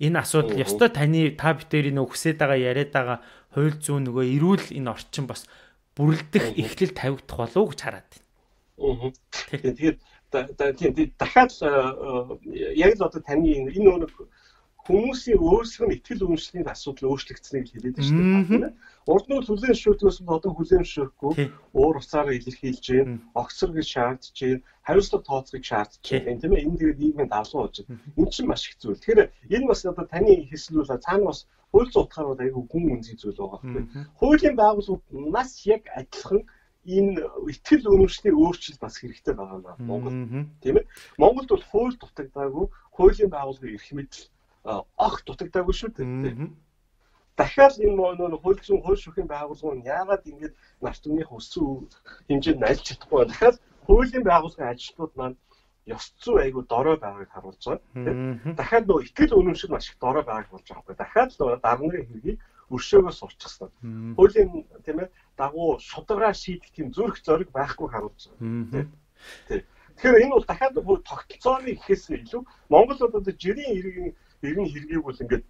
Speaker 1: энэ асуудал ёстой. Таны та битэрийн нөх хүсэж байгаа яриад байгаа хууль зүйн нөгөө эрүүл энэ орчин бас бүрлдэх эхлэл тавигдах болов уу гэж хараад
Speaker 2: байна. Тэгээд дахиад яг л одоо таны энэ нэг хүмүүсийн өөрсдөө нь ихтгэл үнэмшлийн асуудал өөрчлөгдсөнийг хэлээд байна шүү дээ. Урд нь хүлэн зөвшөөрөхөөс одоо хүлэн зөвшөөрөхгүй уур уцаараа илэрхийлж гин, огцор гэж шаардж гин, хариуцлага тооцохыг шаардж гин. Тийм ээ энэ тэгээд нийгмийн давлуу болж байна. Энэ чинь маш их зүйл. Тэгэхээр энэ бас одоо таны хэлсэн үл цаана бас хууль зүйн утгаар бол аюу хүн үнзий зүйл байгаа байхгүй. Хуулийн байгууллагууд нас яг адилхан энэ ихтгэл үнэмшлийн өөрчлөлт бас хэрэгтэй байгаа маа Монгол тийм ээ. Монголд бол хууль дутагдаагүй хуулийн байгууллагын эрх мэдэл огт дутагдаагүй шүү дээ. Дахиад энэ нөө хууль зүйн хууль шүүхийн байгууллагууд яагаад ингэж нарт өмнөх өссөн хэмжээнд нь альж чадахгүй дахиад хуулийн байгууллагын ажилтнууд маань ёс зүй айгу дорой байгааг харуулж байгаа. Дахиад нөө ихтгэл үнэмшил маш их дорой байгааг болж байгаа байхгүй. Дахиад л дарны хэргийг өршөөгөө сурчихсан. Хуулийн тийм ээ дагуу шударга шийдэх тийм зүрх зориг байхгүй харуулж байгаа. Тийм. Тэгэхээр энэ бол дахиад тогтолцооны ихээс илүү Монгол одоо жирийн иргэн иргэн хэргийг бол ингээд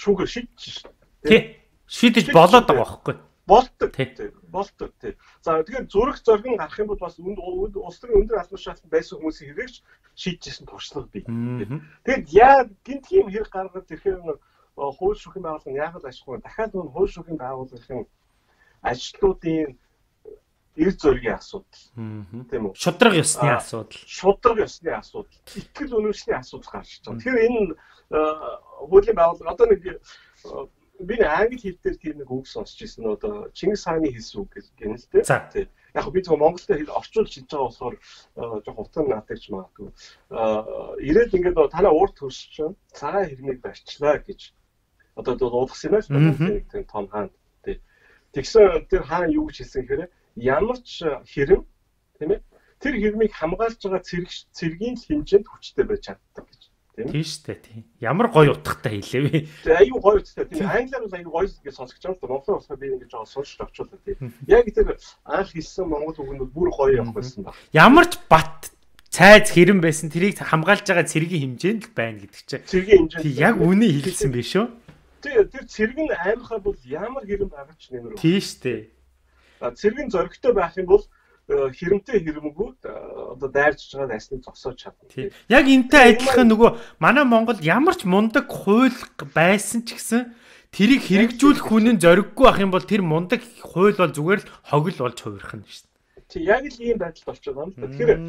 Speaker 2: шүүгээр шийдчих.
Speaker 1: Тий. Шийдэж болоод байгаа байхгүй?
Speaker 2: Болдог болдог тий. За тэгэхээр зүрх зоргон гарах юм бол бас улс төрийн өндөр албан шатлан байсан хүмүүсийн хэрэгч шийдэжсэн туршлага бий. Тэгээд яа гинт юм хэрэг гаргаад ирэхээр хууль шүүхийн байгууллага яагаад ашиггүй дахиад нэг хууль шүүхийн байгууллагын ажилтнуудын эрг зөргийн асуудал
Speaker 1: тийм үү? Шудраг ёсны асуудал.
Speaker 2: шудраг ёсны асуудал. Итгэл үнэмшлийн асуудал гарч байгаа. Тэгэхээр энэ хуулийн байгууллага одоо нэг би англи хэл дээр тийм нэг үг сонсч ирсэн одоо Чингис хааны хэлсэн үг гэнэ л дээ. Яг би зөвхөн монголоор хэл орчуулж хийж байгаа болохоор жоох утга наадагч магадгүй. Аа ирээд ингээд танаа уурт төрсч чинь цагаан хэрмийг барьчлаа гэж. Одоо дуудсан юм байна л тийм том хаан. Тэгсэн тэр хаан юу гэж хэлсэн гэхээр ямар ч хэрэм тийм ээ. Тэр хэрмийг хамгаалж байгаа цэрэг цэргийн хэмжээнд хүчтэй байж чаддаг гэж
Speaker 1: тийм тийм шүү дээ тийм ямар гоё утгатай хэлээвэ
Speaker 2: тэгээ аюу гоё утгатай. Тийм англиар бол аюу гоё гэж сонсож байгаа юм монголоор болохоор би ингэж жоо сонсож авчулаа тийм яг тэр анх хэлсэн монгол үгнүүд бүр гоё явах байсан баг
Speaker 1: ямар ч бат цайз хэрэм байсан тэрийг хамгаалж байгаа цэргийн хэмжээнд л байна гэдэг чинь.
Speaker 2: Цэргийн хэмжээнд
Speaker 1: яг үнийг хэлсэн биш үү?
Speaker 2: Тэр тэр цэрэг нь аймахаа бол ямар хэрэм байгаа ч нэмэр
Speaker 1: тийм шүү дээ
Speaker 2: цэргийн зоригтой байх юм бол хэрэмтэй хэрэмгүй одоо дайрч байгаа найсныг зогсоож чадна.
Speaker 1: Яг энтэй адилхан нөгөө манай Монгол ямар ч мундаг хууль байсан ч гэсэн тэрийг хэрэгжүүлэх хүн нь зориггүй ах юм бол тэр мундаг хууль бол зүгээр л хогл болж хувирах нь шүү дээ.
Speaker 2: Тэг яг л ийм байдал болчиход байна л да. Тэгэхээр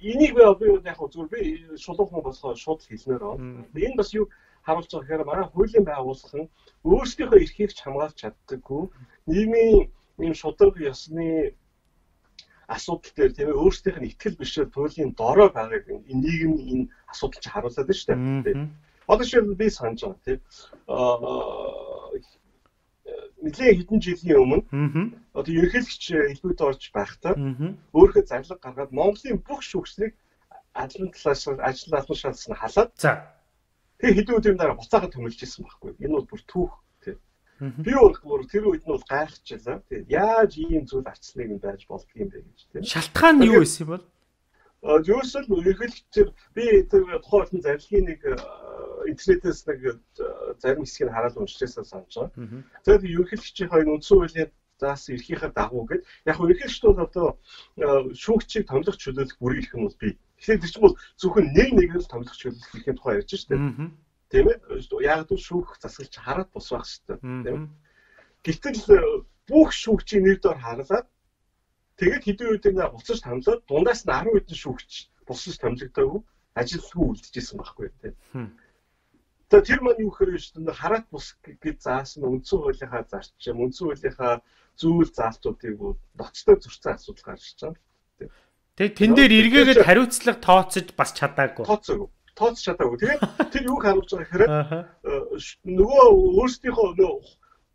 Speaker 2: энийг би би яг зүгээр би шулуух хүн болохоор шууд хэлнээр байна. Энэ бас юу харуулж байгаа гэхээр манай хуулийн байгууллага нь өөрсдийнхөө эрхийг ч хамгаалж чаддаггүй нийгмийн ийм шударга ёсны асуудал дээр тийм ээ өөрсдийнх нь ихтгэл бишээ туйлын дорой байгааг энэ нийгмийн энэ асуудал чинь харуулдаг шүү дээ. Одоо шил би санаж байгаа тийм нэгэн хэдэн жилийн өмнө одоо ерөнхийлөгч хэлбэгт орж байхдаа өөрөө зарлага гаргаад Монголын бүх шүүгчнийг ажлын талаас ажил албан шалс нь халаад
Speaker 1: за.
Speaker 2: тэгээ хэдэн өдрийн дараа буцаага төмөлж исэн байхгүй. Энэ бол бүр түүх Би бол тэр үед нь бол гайхчихлаа. Тэгээд яаж ийм зүйл арчлыг нь байж болдго юм бэ гэж тийм.
Speaker 1: Шалтгаан нь юу байсан юм бол?
Speaker 2: А юусэл ерхэлчээр би тэр тухайн зарилгын нэг интернетээс нэг зарим хэсгийг хараад уншижсэн санаж байгаа. Тэгээд ерхэлчийн хоёр үндсэн хуулийн заас эрхийнхээ дагуу гэд яг ерхэлчд бол одоо шүүгчийг томлох чөлөөлөх бүрийг ирэх нь бол би. Тэгэхээр тэр чинь бол зөвхөн нэг нэгээр л томлох чөлөөлөх гэхийн тухай ярьж штэ тийм ээ яг л шүүх засгалч хараад бус байх шүү дээ тийм гэтэл э, бүх шүүгчийн нэр дор харлаад тэгээд хэдэн үеийн буцаж томлоод дундаас нь 10 хэдэн шүүгч бусаж томлогдоогүй ажилгүй үлдчихсэн байхгүй тийм Тэгээ тэр маань юу гэхээр шүү дээ хараат бус гэж заасан үндсэн хуулийнхаа зарчим, үндсэн хуулийнхаа зүйл заалтуудыг ноцтой зурцсан асуудал гарч байгаа
Speaker 1: юм. Тэгээ тэн дээр эргээгээд хариуцлага тооцож бас чадаагүй.
Speaker 2: Тооцоогүй тооцож чадаагүй. Тэгээд тэр юуг харуулж байгаа гэхээр нөгөө өөрсдийнхөө нөө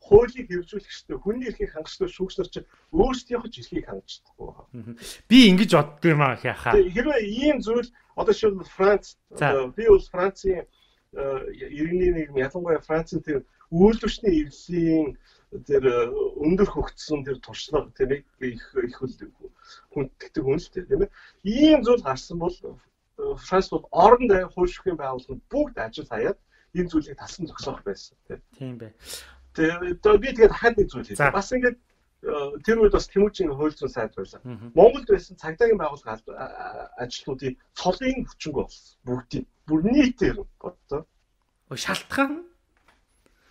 Speaker 2: хуулийг хэрэгжүүлэгчтэй хүний эрхийг хангалттай шүүгчнэр чинь өөрсдийнхөө жилхийг хангаж чадахгүй байна.
Speaker 1: Би ингэж боддог юм аа яхаа.
Speaker 2: Хэрвээ ийм зүйл одоо шил Франц би бол Францын иргэний нэг ялангуяа Францын тэр үйлдвэрчний эвлэлийн тэр өндөр хөгжсөн тэр туршлага тэр их их хүндэтгдэг хүн л тийм ээ. Ийм зүйл гарсан бол Франц бол орон даяар хууль шүүхийн байгууллагууд бүгд ажил хаяад энэ зүйлийг талсан зогсоох байсан
Speaker 1: тийм бай.
Speaker 2: Тэгээ би тэгээд дахиад нэг зүйл хэлээ. Бас ингээд э, тэр үед бас Тэмүүжин хууль зүйн сайд байлаа. Монголд байсан цагдаагийн байгууллага ажилтнуудын цолын хүчинг болсон. Бүгдийн бүр нийтээр бодсон.
Speaker 1: Шалтгаан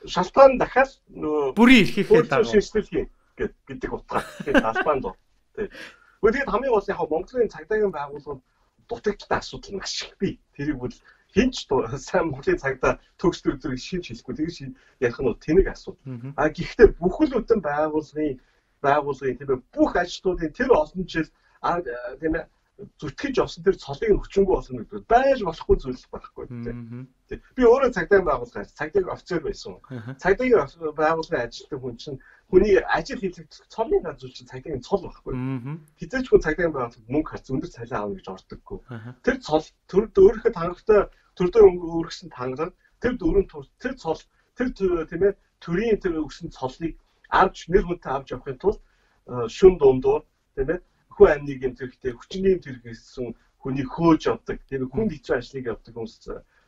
Speaker 2: шалтгаан дахиад нөгөө
Speaker 1: бүрийн эрхийнхээ дагуу
Speaker 2: шийдэл гэдэг утгаар тэгээд албанд доо. Тэгээд тэгээд хамгийн гол яг Монголын цагдаагийн байгууллагууд дутагдaltaй асуудал маш их бий. Тэрийг бол хинч сайн Монголын цагдаа төгс төр зэрэг шийдж хэлэхгүй тэгэж ярих нь тэнэг асуудал. А гэхдээ бүхэл бүтэн байгууллагын байгууллагын тийм ээ бүх ажилтнуудын тэр олон жил тийм ээ зүтгэж явсан тэр цолыг хүчингү болно гэдэг байж болохгүй зүйл байхгүй тийм. Би өөрөө цагдаагийн байгууллага цагдаагийн офицер байсан. Цагдаагийн байгууллагын ажилтны хүн чинь хүний ажил хийх цолын газар чинь цагдаагийн цол байхгүй. Хизээч хүн цагдаагийн байгууллага мөнгө харц өндөр цалин аавна гэж ордоггүй. Тэр цол төр өөрөөхөд хангалттай төрдөө өргөсөн тангар тэр дөрөв тэр цол тэр тийм ээ төрийн тэр өгсөн цолыг авч нэр хүнтэй авч явахын тулд шүн дундуур тийм ээ хүү амныг юм зэрэгтэй хүчний тэр гэсэн хүний хөөж явдаг тийм хүн хэцүү ажлыг явдаг хүмүүс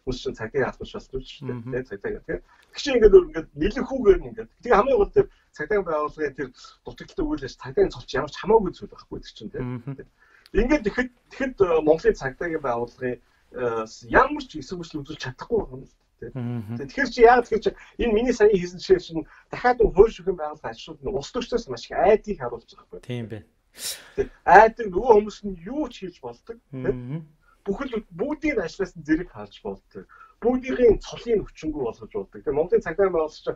Speaker 2: хүмүүс чинь цагийг алдаж болсон шүү дээ тийм цагийг тийм тэгш ингээд ингээд нэлэхүүгээр ингээд тийм хамгийн гол тэр цагийн байгууллагын тэр дутагдaltaй үйл ажиллагаа цагийн цолч ямар ч хамаагүй зүйл байхгүй тэр чинь тийм ингээд тэгэхэд тэгэхэд Монголын цагийн байгууллагын ямар ч эсвэргэл үзүүлж чадахгүй байна Тэгэхээр чи яагаад тэгэхээр чи энэ миний сая хийсэн жишээ чинь дахиад хууль шүүхийн байгууллага ажлууд нь улс төрчөөс маш их айдыг харуулж байгаа байхгүй.
Speaker 1: Тийм байна.
Speaker 2: Айдаг нөгөө хүмүүс нь юу ч хийж болдог. Бүхэл бүгдийн ажлаас нь зэрэг хаалж болдог. Бүгдийн цолын хүчингү болгож болдог. Тэгээ Монголын цагдаа байгууллагч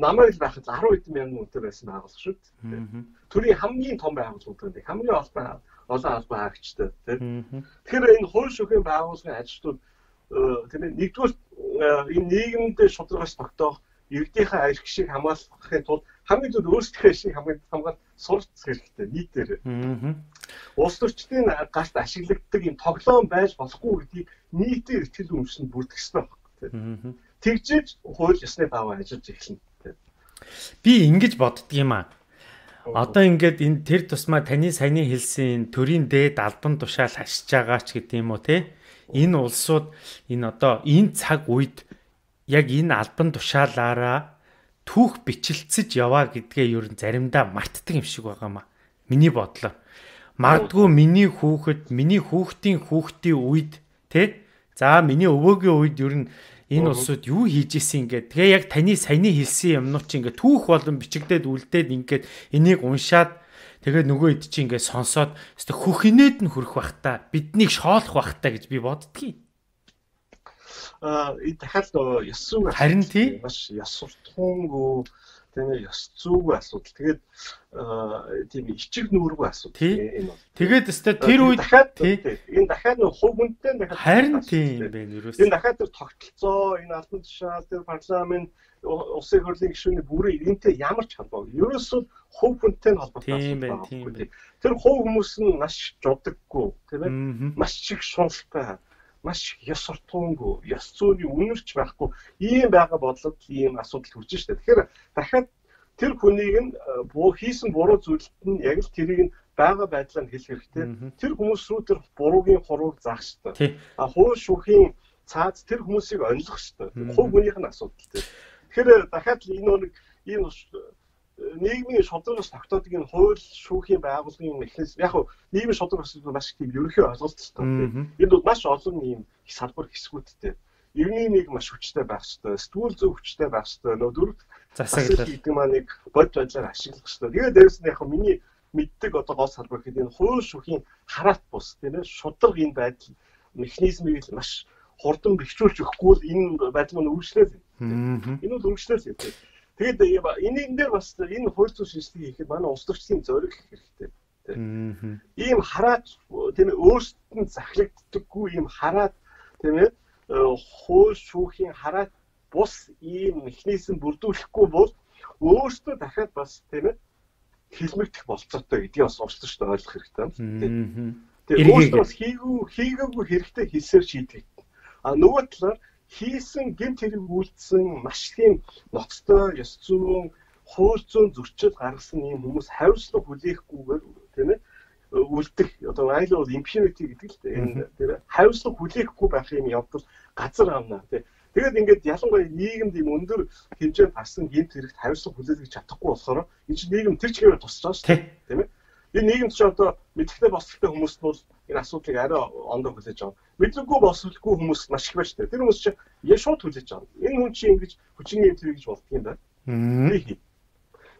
Speaker 2: намайг байхад 10 хэдэн мянган үнэтэй байсан байгууллага шүү дээ. Төрийн хамгийн том байгууллагууд гэдэг хамгийн олон олон албан хаагчтай тийм. Тэгэхээр энэ хууль шүүхийн байгууллагын ажилтнууд тийм ээ нэгдүгээр энэ нийгэмд шударгаас тогтоох иргэдийнхээ арх шиг хамгаалахын тулд хамгийн зөв өөрсдийнхээ шиг хамгийн хамгаал сурч хэрэгтэй нийтээр. Улс төрчдийн гарт ашиглагддаг юм тоглоом байж болохгүй гэдгийг нийтээр итгэл үнэмшин бүрдэх ёстой байна. Тэгжиж хууль ёсны даваа ажиллаж эхэлнэ.
Speaker 1: Би ингэж боддөг юм аа. Одоо ингээд энэ тэр тусмаа таны саяны хэлсэн төрийн дээд албан тушаал хашиж байгаа ч гэдэг юм уу те энэ улсууд энэ одоо энэ цаг үед яг энэ албан тушаалаараа түүх бичлэлцэж яваа гэдгээ ер нь заримдаа мартдаг юм шиг байгаамаа. Миний бодлоор. Магадгүй миний хүүхэд, миний хүүхдийн хүүхдийн үед тэ? За миний өвөөгийн үед ер нь энэ улсууд юу хийж исэн ингээд тэгээ яг таны саяны хэлсэн юмнууд чи ингээд түүх болон бичигдээд үлдээд ингээд энийг уншаад тэгээ нөгөө ид чи ингээд сонсоод хөхинээд нь хүрэх бах та. Биднийг шоолох бах та гэж би боддгийг
Speaker 2: аа дахиад нөгөө ёс зүйн
Speaker 1: харин тий
Speaker 2: маш ёс суртахуунгүй тийм ээ ёс зүйгүй асуудал. Тэгээд тийм ичиг нүүргүй асуудал.
Speaker 1: Тэгээд өстой тэр үед
Speaker 2: энэ дахиад нөгөө хувь хүнтэй дахиад
Speaker 1: харин тийм байна ерөөс.
Speaker 2: Энэ дахиад тэр тогтолцоо энэ албан тушаал тэр парламент улсын хурлын гишүүний бүрийн энэтэй ямар ч холбоогүй. Ерөөсөө хувь хүнтэй холбоотой асуудал. Тэр хувь хүмүүс нь маш жудаггүй тийм ээ. Маш чиг шуналтай маш ёс суртахуунгүй, ёс зүйний үнэрч байхгүй ийм байгаа бодлоод ийм асуудал хүрч штэ. Тэгэхээр дахиад тэр хүнийг нь э, хийсэн буруу зүйлд нь яг л тэрийг нь байгаа байдлаар хэлэх хэрэгтэй. Тэр хүмүүс рүү тэр буруугийн хурууг заах штэ. А хууль шүүхийн цаад тэр хүмүүсийг онилох штэ. Хувь хүнийх нь асуудал тийм. Тэгэхээр дахиад энэ нэг ийм нийгмийн шударгаас тогтоодог энэ хууль шүүхийн байгууллагын механизм яг нь нийгмийн шударга бас маш их тийм ерөнхий ойлголттой. Энд бол маш олон ийм салбар хэсгүүдтэй. Иргэний нэг маш хүчтэй байх хэрэгтэй, сэтгүүл зөв хүчтэй байх хэрэгтэй. Нөө дөрөв засаглал гэдэг маань нэг бод байдлаар ашиглах хэрэгтэй. Тэгээд дээрэс нь яг миний мэддэг одоо гол салбар гэхэд энэ хууль шүүхийн хараат бус тийм ээ шударга энэ байдал механизмыг маш хурдан бэхжүүлж өгөхгүй л энэ байдал маань үргэлжлээд. Энэ бол үргэлжлээд юм. Тэгэд энэ дээр бас энэ хууль зүйн шинжилгээ хийхэд манай улс төрчлийн зориг хэрэгтэй. Ийм хараад тийм өөрсдөд нь захилагддаггүй ийм хараад тийм ээ хууль шүүхийн хараад бус ийм механизм бүрдүүлэхгүй бол өөрсдөө дахиад бас тийм ээ хэлмэгдэх болцоотой гэдгийг бас төрчд ойлгох хэрэгтэй. Тэгээд өөрсдөө бас хийгүү хийгээгүй хэрэгтэй хэлсээр шийдэх. А нөгөө талаар хийсэн гэмт хэрэг үйлдсэн маш тийм ноцтой ёс зүйн хууль зүйн зөрчил гаргасан ийм хүмүүс хариуцлага хүлээхгүйгээр тийм ээ үлдэх одоо англи бол impunity гэдэг л энэ тийм хариуцлага хүлээхгүй байх юм явдал газар авна тийм Тэгээд ингээд ялангуяа нийгэмд ийм өндөр хэмжээнд гарсан гэмт хэрэгт хариуцлага хүлээлгэж чадахгүй болохоор энэ чинь нийгэм тэр чигээр тусч байгаа шүү дээ тийм ээ. Энэ нийгэмд ч одоо мэдхтэй босолтой хүмүүс нь бол энэ асуудлыг арай ондоо хүлээж аваа. Мэдлэггүй босолгүй хүмүүс маш их байна шүү дээ. Тэр хүмүүс чинь яа шууд хүлээж аваа. Энэ хүн чинь ингэж хүчингийн төв гэж болдго юм байна.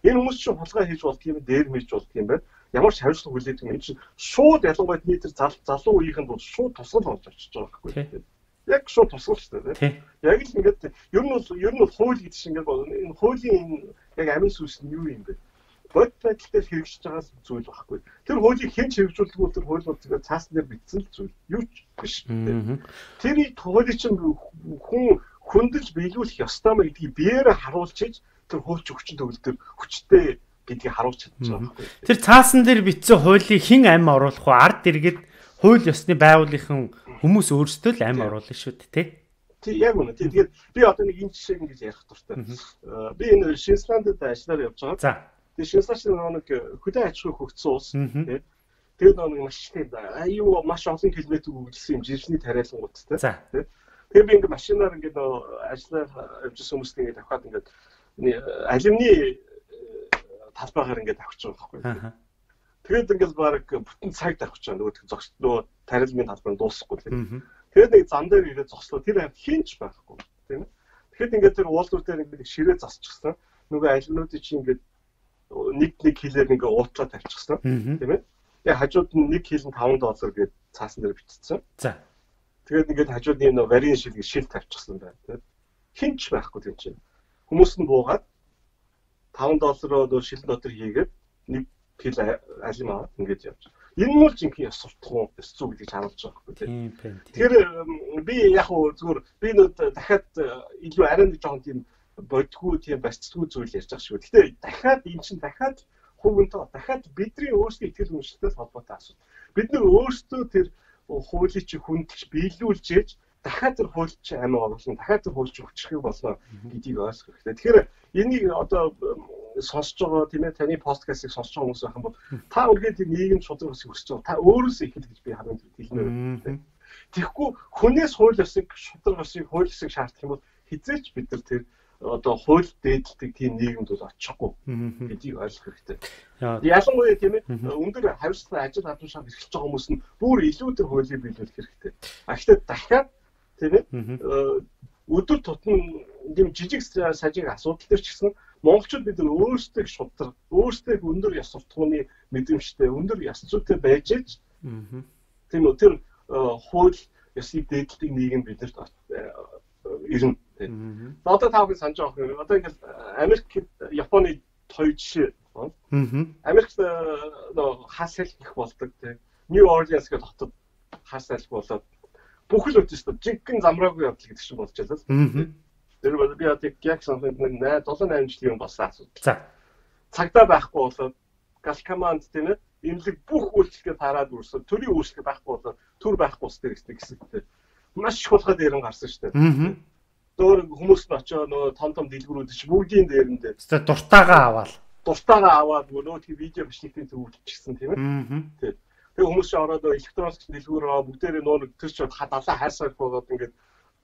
Speaker 2: Энэ хүмүүс чинь хулгай хийж болдго юм, дээр мэж болдго юм байна. Ямар ч хариуцлага хүлээдэг юм. Энэ чинь шууд ялангуяа нийтэр залуу үеийнхэнд бол шууд тусгал болж очиж байгаа байхгүй. Яг шууд тусгал шүү дээ. Яг л ингээд ер нь бол ер нь бол хууль гэдэг шиг ингээд энэ хуулийн яг амин сүнс нь юу юм бэ? Бод байдалтай хэрэгжиж байгаа зүйл байхгүй. Тэр хуулийг хэн ч хэрэгжүүлдэггүй тэр хууль бол зүгээр цаасан дээр бичсэн л зүйл. Юу ч биш. Тэр хуулийг чинь хүн хөндөж биелүүлэх ёстой мэй гэдгийг биеэрээ харуулж иж тэр хуульч хүчин төгөл төр хүчтэй гэдгийг харуулж чадчих байгаа байхгүй.
Speaker 1: Тэр цаасан дээр бичсэн хуулийг хэн амь оруулах вэ? Ард иргэд хууль ёсны байгууллагын хүмүүс өөрсдөө л амь оруулна шүү дээ, тий?
Speaker 2: Тий яг үнэ. Тэгээд би одоо нэг энэ жишээг ингэж ярих дуртай. Би энэ Шинзландд ажиллаар явж байгаа.
Speaker 1: За
Speaker 2: Тэгээ Швейцарч нэг хөдөө аж ахуй хөгжсөн улс тий. Тэгээд нэг маш тийм аюу маш олон километр үргэлжлсэн юм жирсний тариалангуудтай.
Speaker 1: За.
Speaker 2: Тэгээд би ингээд машинаар ингээд ажиллаар явжсэн хүмүүст ингээд авахад ингээд э, талбайгаар ингээд авч байгаа байхгүй. Тэгээд ингээд баг бүтэн цаг авч байгаа нөгөө зогс нөгөө тариалмын талбар нь дуусахгүй тийм. Тэгээд нэг зам дээр ирээд зогслоо тэр хамт хинч байхгүй тийм. Тэгэхэд ингээд тэр уулуур дээр ингээд ширээ засчихсан. Нөгөө алюминуудыг чи ингээд нэг нэг хилээр ингээ уутлаа тавьчихсан тийм ээ. Тэгээ хажууд нь нэг хил нь 5 доллар гэж цаасан дээр бичсэн.
Speaker 1: За.
Speaker 2: Тэгээд ингээд хажууд нь нөө варийн шил шил тавьчихсан байна тийм. Хинч байхгүй тийм чинь. Хүмүүс нь буугаад 5 доллараар нөө шил дотор хийгээд нэг хил алим аваад ингээд явж. Энэ нь л жинхэнэ ёс суртахуун ёс зүй гэдгийг харуулж байгаа байхгүй тийм. Тэгэхээр би яг хөө зүгээр би нөө дахиад илүү арай нэг жоохон тийм бодгүй тийм барьцгүй зүйл ярьж байгаа шүү. Гэхдээ дахиад эн чинь дахиад хувийнтэй дахиад бидний өөрсдийн итгэл үнэмшилтэй холбоотой асуудал. Бид нар өөрсдөө тэр хуулийг чи хүндж биелүүлж ээж дахиад тэр хууль чи амин оруулна дахиад тэр хууль чи хүчрэх болно гэдгийг ойлгох хэрэгтэй. Тэгэхээр энийг одоо сонсож байгаа тийм ээ таны подкастыг сонсож байгаа хүмүүс байх юм бол та үргэлж тэр нийгэм шудраг ус өсч байгаа. Та өөрөөсөө ихэл гэж би хамгийн хэлмээр. Тэгэхгүй хүнээс хууль ёсыг шудраг усыг хууль ёсыг шаардах юм бол хизээч бид нар тэр одоо хууль дээдэлдэг тийм нийгэмд бол очихгүй гэдгийг ойлгох хэрэгтэй. Ялангуяа тийм ээ өндөр хариуцлага ажил хадгалж эрхэлж байгаа хүмүүс нь бүр илүү тэр хуулийг биелүүлэх хэрэгтэй. А гэхдээ дахиад тийм ээ өдөр тутмын тийм жижиг сажиг асуудал төр ч гэсэн монголчууд бид нар өөрсдөө шудраг өөрсдөө өндөр ёс суртахууны мэдрэмжтэй өндөр ёс зүйтэй байж ич. Тийм үү тэр хууль ёсыг дээдэлдэг нийгэм биднэрт ирнэ тийм. Одоо та бүхэн санаж байгаа юм. Одоо ингээд Америк, Японы хоёр жишээ байна. Америкт нөө хас салхи их болдог тийм. Нью Орлеанс гэх хотод хас салхи болоод бүхэл өдөр шүү дээ. Жинхэнэ замраагүй явдал гэдэг чинь болж байлаа. Тэр бол би одоо яг санахад нэг 7 8 жилийн болсон асуудал.
Speaker 1: За.
Speaker 2: Цагдаа байхгүй болоод галкаманд тийм ээ имлэг бүх үйлчлэгээ тараад үрсэн. Төрийн үйлчлэг байхгүй болоод төр байхгүй ус дээр гэсэн гэдэг. Маш их хулгай дээр гарсан шүү дээ дөөр хүмүүс нь очоо нөгөө том том дэлгүүрүүд чи бүгдийн дээрэндээ.
Speaker 1: Тэ дуртаагаа аваад.
Speaker 2: Дуртаагаа аваад нөгөө тийм видео бичлэгтийн төвлөжчихсэн тийм ээ. Тэгээ хүмүүс чи ороод электроник дэлгүүр аваа бүгдээрээ нөгөө тэр чи далаа хайрсаг болоод ингээд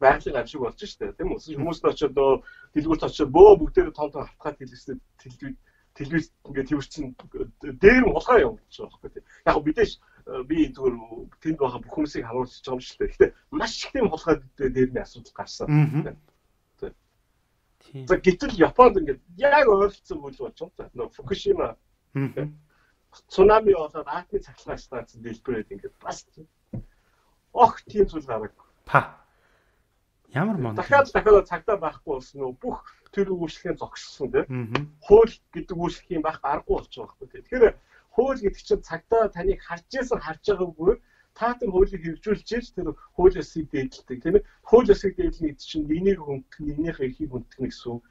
Speaker 2: байгалийн амшиг болж штэ тийм үү. Хүмүүс нь очоод нөгөө дэлгүүрт очоод бөө бүгдээрээ том том хатгаад хэлсэн телевиз телевиз ингээд тэрчин дээр нь улгаа байгаа байхгүй тийм. Яг мэдээж би зүгээр тэнд байгаа бүх хүмүүсийг харуулж байгаа юм шүү дээ. Гэхдээ маш их тийм хулгай дээр нь асуудал гарсан. За гэтэл Японд ингээд яг ойролцсон үйл болж байгаа. Нөө Фукушима цунами болоод атомын цахилгаан станцнд дэлбэрээд ингээд бас ох тийм зүйл гараг.
Speaker 1: Па. Ямар мөн.
Speaker 2: Дахиад дахиад цагтаа байхгүй болсон нөө бүх тэр үйлчлэгээ зогссон тийм. Хууль гэдэг үйлчлэх юм байх аргагүй байгаа байхгүй. Тэгэхээр хууль гэдэг чинь цагтаа таныг харж исэн харж байгаагүй та тэр хуулийг хэрэгжүүлж иж тэр хууль ёсыг дээдэлдэг тийм ээ хууль ёсыг дээдлэх гэдэг чинь нэгнийг хүндэх нэгнийх эрхийг хүндэх гэсэн үг.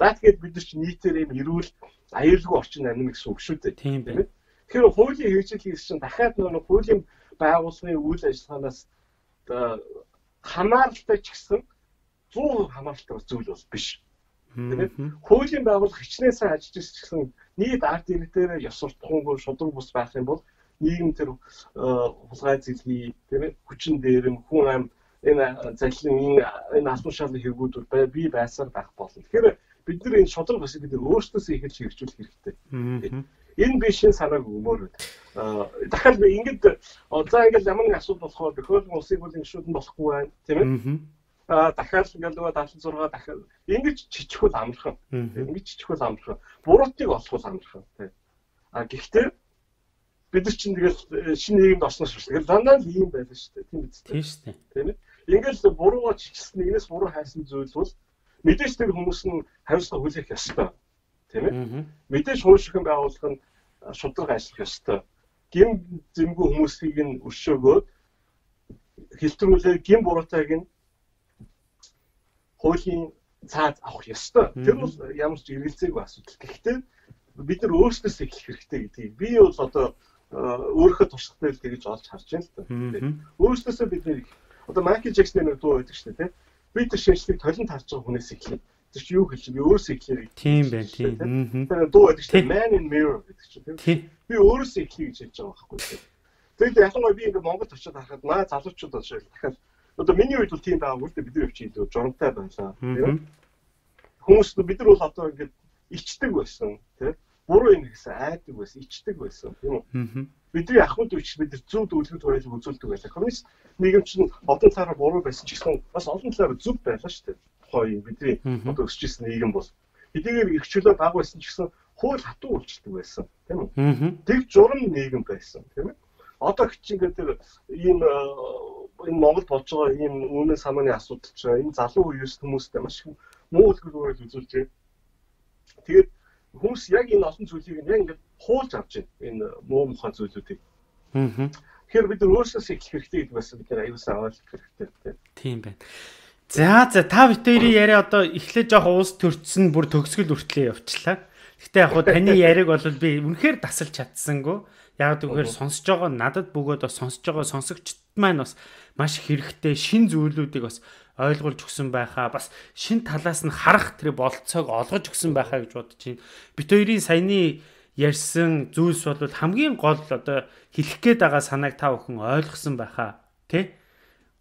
Speaker 2: За тэгээд бид нар чинь нийтээр юм эрүүл аюулгүй орчин амьна гэсэн үг шүү дээ.
Speaker 1: Тийм байна.
Speaker 2: Тэгэхээр хуулийн хэрэгжүүлэх чинь дахиад нөгөө хуулийн байгууллагын үйл ажиллагаанаас хамааралтай ч гэсэн 100% хамааралтай зүйл бол биш. Тэгээд хуулийн байгууллага хичнээн сайн ажиллаж ирсэн нийт арт иргэдээр ёс суртахуунгүй шудраг бус байх юм бол нийгэм тэр хулгай зэлхий тийм хүчин дээрэм хүн ам энэ залхин энэ албан шалгын хэрэгүүд би байсаар байх болно. Тэгэхээр бид нар энэ шудраг бас бид өөрсдөөсөө ихэлж хэрэгжүүлэх хэрэгтэй. Энэ би шин санааг өгмөр байна. Дахиад би ингэдэг за ингээл ямар нэг асуудал болохоор бөхөл улсыг бол ингэ шууд болохгүй байна тийм ээ дахиад ингээл нөгөө 76 дахиад ингэж чичхүүл амархан. Ингэж чичхүүл амархан. Буруутыг олохвол амархан тий. А гэхдээ бид нар чинь тэгэл шинэ нийгэмд орсноос биш. Тэгэл дандаа л ийм байлаа шүү дээ. Тийм биз
Speaker 1: дээ. Тийм шүү дээ.
Speaker 2: Тийм ээ. Ингээл буруугаар чичсэн нэгнээс буруу хайсан зүйл бол мэдээж тэр хүмүүс нь хариуцлага хүлээх ёстой. Тийм ээ. Мэдээж хуульшигэн байгуулах нь шудраг ажиллах ёстой. Гим зэмгүй хүмүүсийг нь өшөөгөөд хэлтрүүлээ гим буруутайг нь хуулийн цаад авах ёстой. Тэр бол ямар ч эргэлзээгүй асуудал. Гэхдээ бид нар өөрсдөөс эхлэх хэрэгтэй гэдгийг би бол одоо өөрийнхөө туршлагатай л тэгж олж харж байна л да. Өөрсдөөсөө бид нэр одоо Майкл Джексоны нэг дуу байдаг шүү дээ. Би тэр шинжлэх толон тарж байгаа хүнээс эхлэв. Тэр чи юу хэлж би өөрөөсөө эхлэе.
Speaker 1: Тийм байна тийм.
Speaker 2: Тэр дуу байдаг шүү дээ. Man in Mirror гэдэг чинь. Би өөрөөсөө эхлэе гэж хэлж байгаа байхгүй. Тэгэхдээ ялангуяа би ингээд Монгол очиод харахад маа залуучууд очиж дахиад одоо миний үед бол тийм байгаагүй л дээ бидний өвчин илүү журамтай байлаа. Тийм. Хүмүүс бид нар бол одоо ингээд ичдэг байсан тийм. Буруу юм гэсэн айдаг байсан, ичдэг байсан тийм үү? Бидний ахмад өвч бид нар зөв дүүлгүүд хоёрыг үзүүлдэг байлаа. Коммунист нийгэм чинь олон талаараа буруу байсан ч гэсэн бас олон талаараа зөв байлаа шүү дээ. Тухайн бидний одоо өсөж ирсэн нийгэм бол эдгээр эрхчлөө баг байсан ч гэсэн хууль хатуу үйлчлдэг байсан тийм үү? Тэг журам нийгэм байсан тийм ээ. Одоо чи ингээд тэр ийм энэ Монгол болж байгаа ийм үнэн саманы асуудал ч энэ залуу үеэс хүмүүстэй маш муу үлгэр үүрэл үзүүлж байна. Тэгээд хүмүүс яг энэ олон зүйлийг яг ингээд хуулж авч байна. Энэ муу мухай зүйлүүдийг. Аа. Тэгэхээр бид өөрсдөөс эхлэх хэрэгтэй гэдэг бас бид нар аюулсаа ойлгох хэрэгтэй.
Speaker 1: Тийм байна. За за та битэрийн яриа одоо эхлээд жоох уус төрцсөн бүр төгсгөл үртлээ явчлаа. Гэтэ яг хуу таны яриг бол би үнэхээр тасалж чадсангүй. Яг тэгэхээр сонсож байгаа надад бөгөөд бас сонсож байгаа сонсогчд маань бас маш хэрэгтэй шин зүйлүүдийг бас ойлгуулж өгсөн байхаа бас шин талаас нь харах тэр болцоог олгож өгсөн байхаа гэж бодож байна. Бит хоёрын саяны ярьсан зүйлс бол хамгийн гол одоо хэлэх гээд байгаа санааг та бүхэн ойлгосон байхаа тий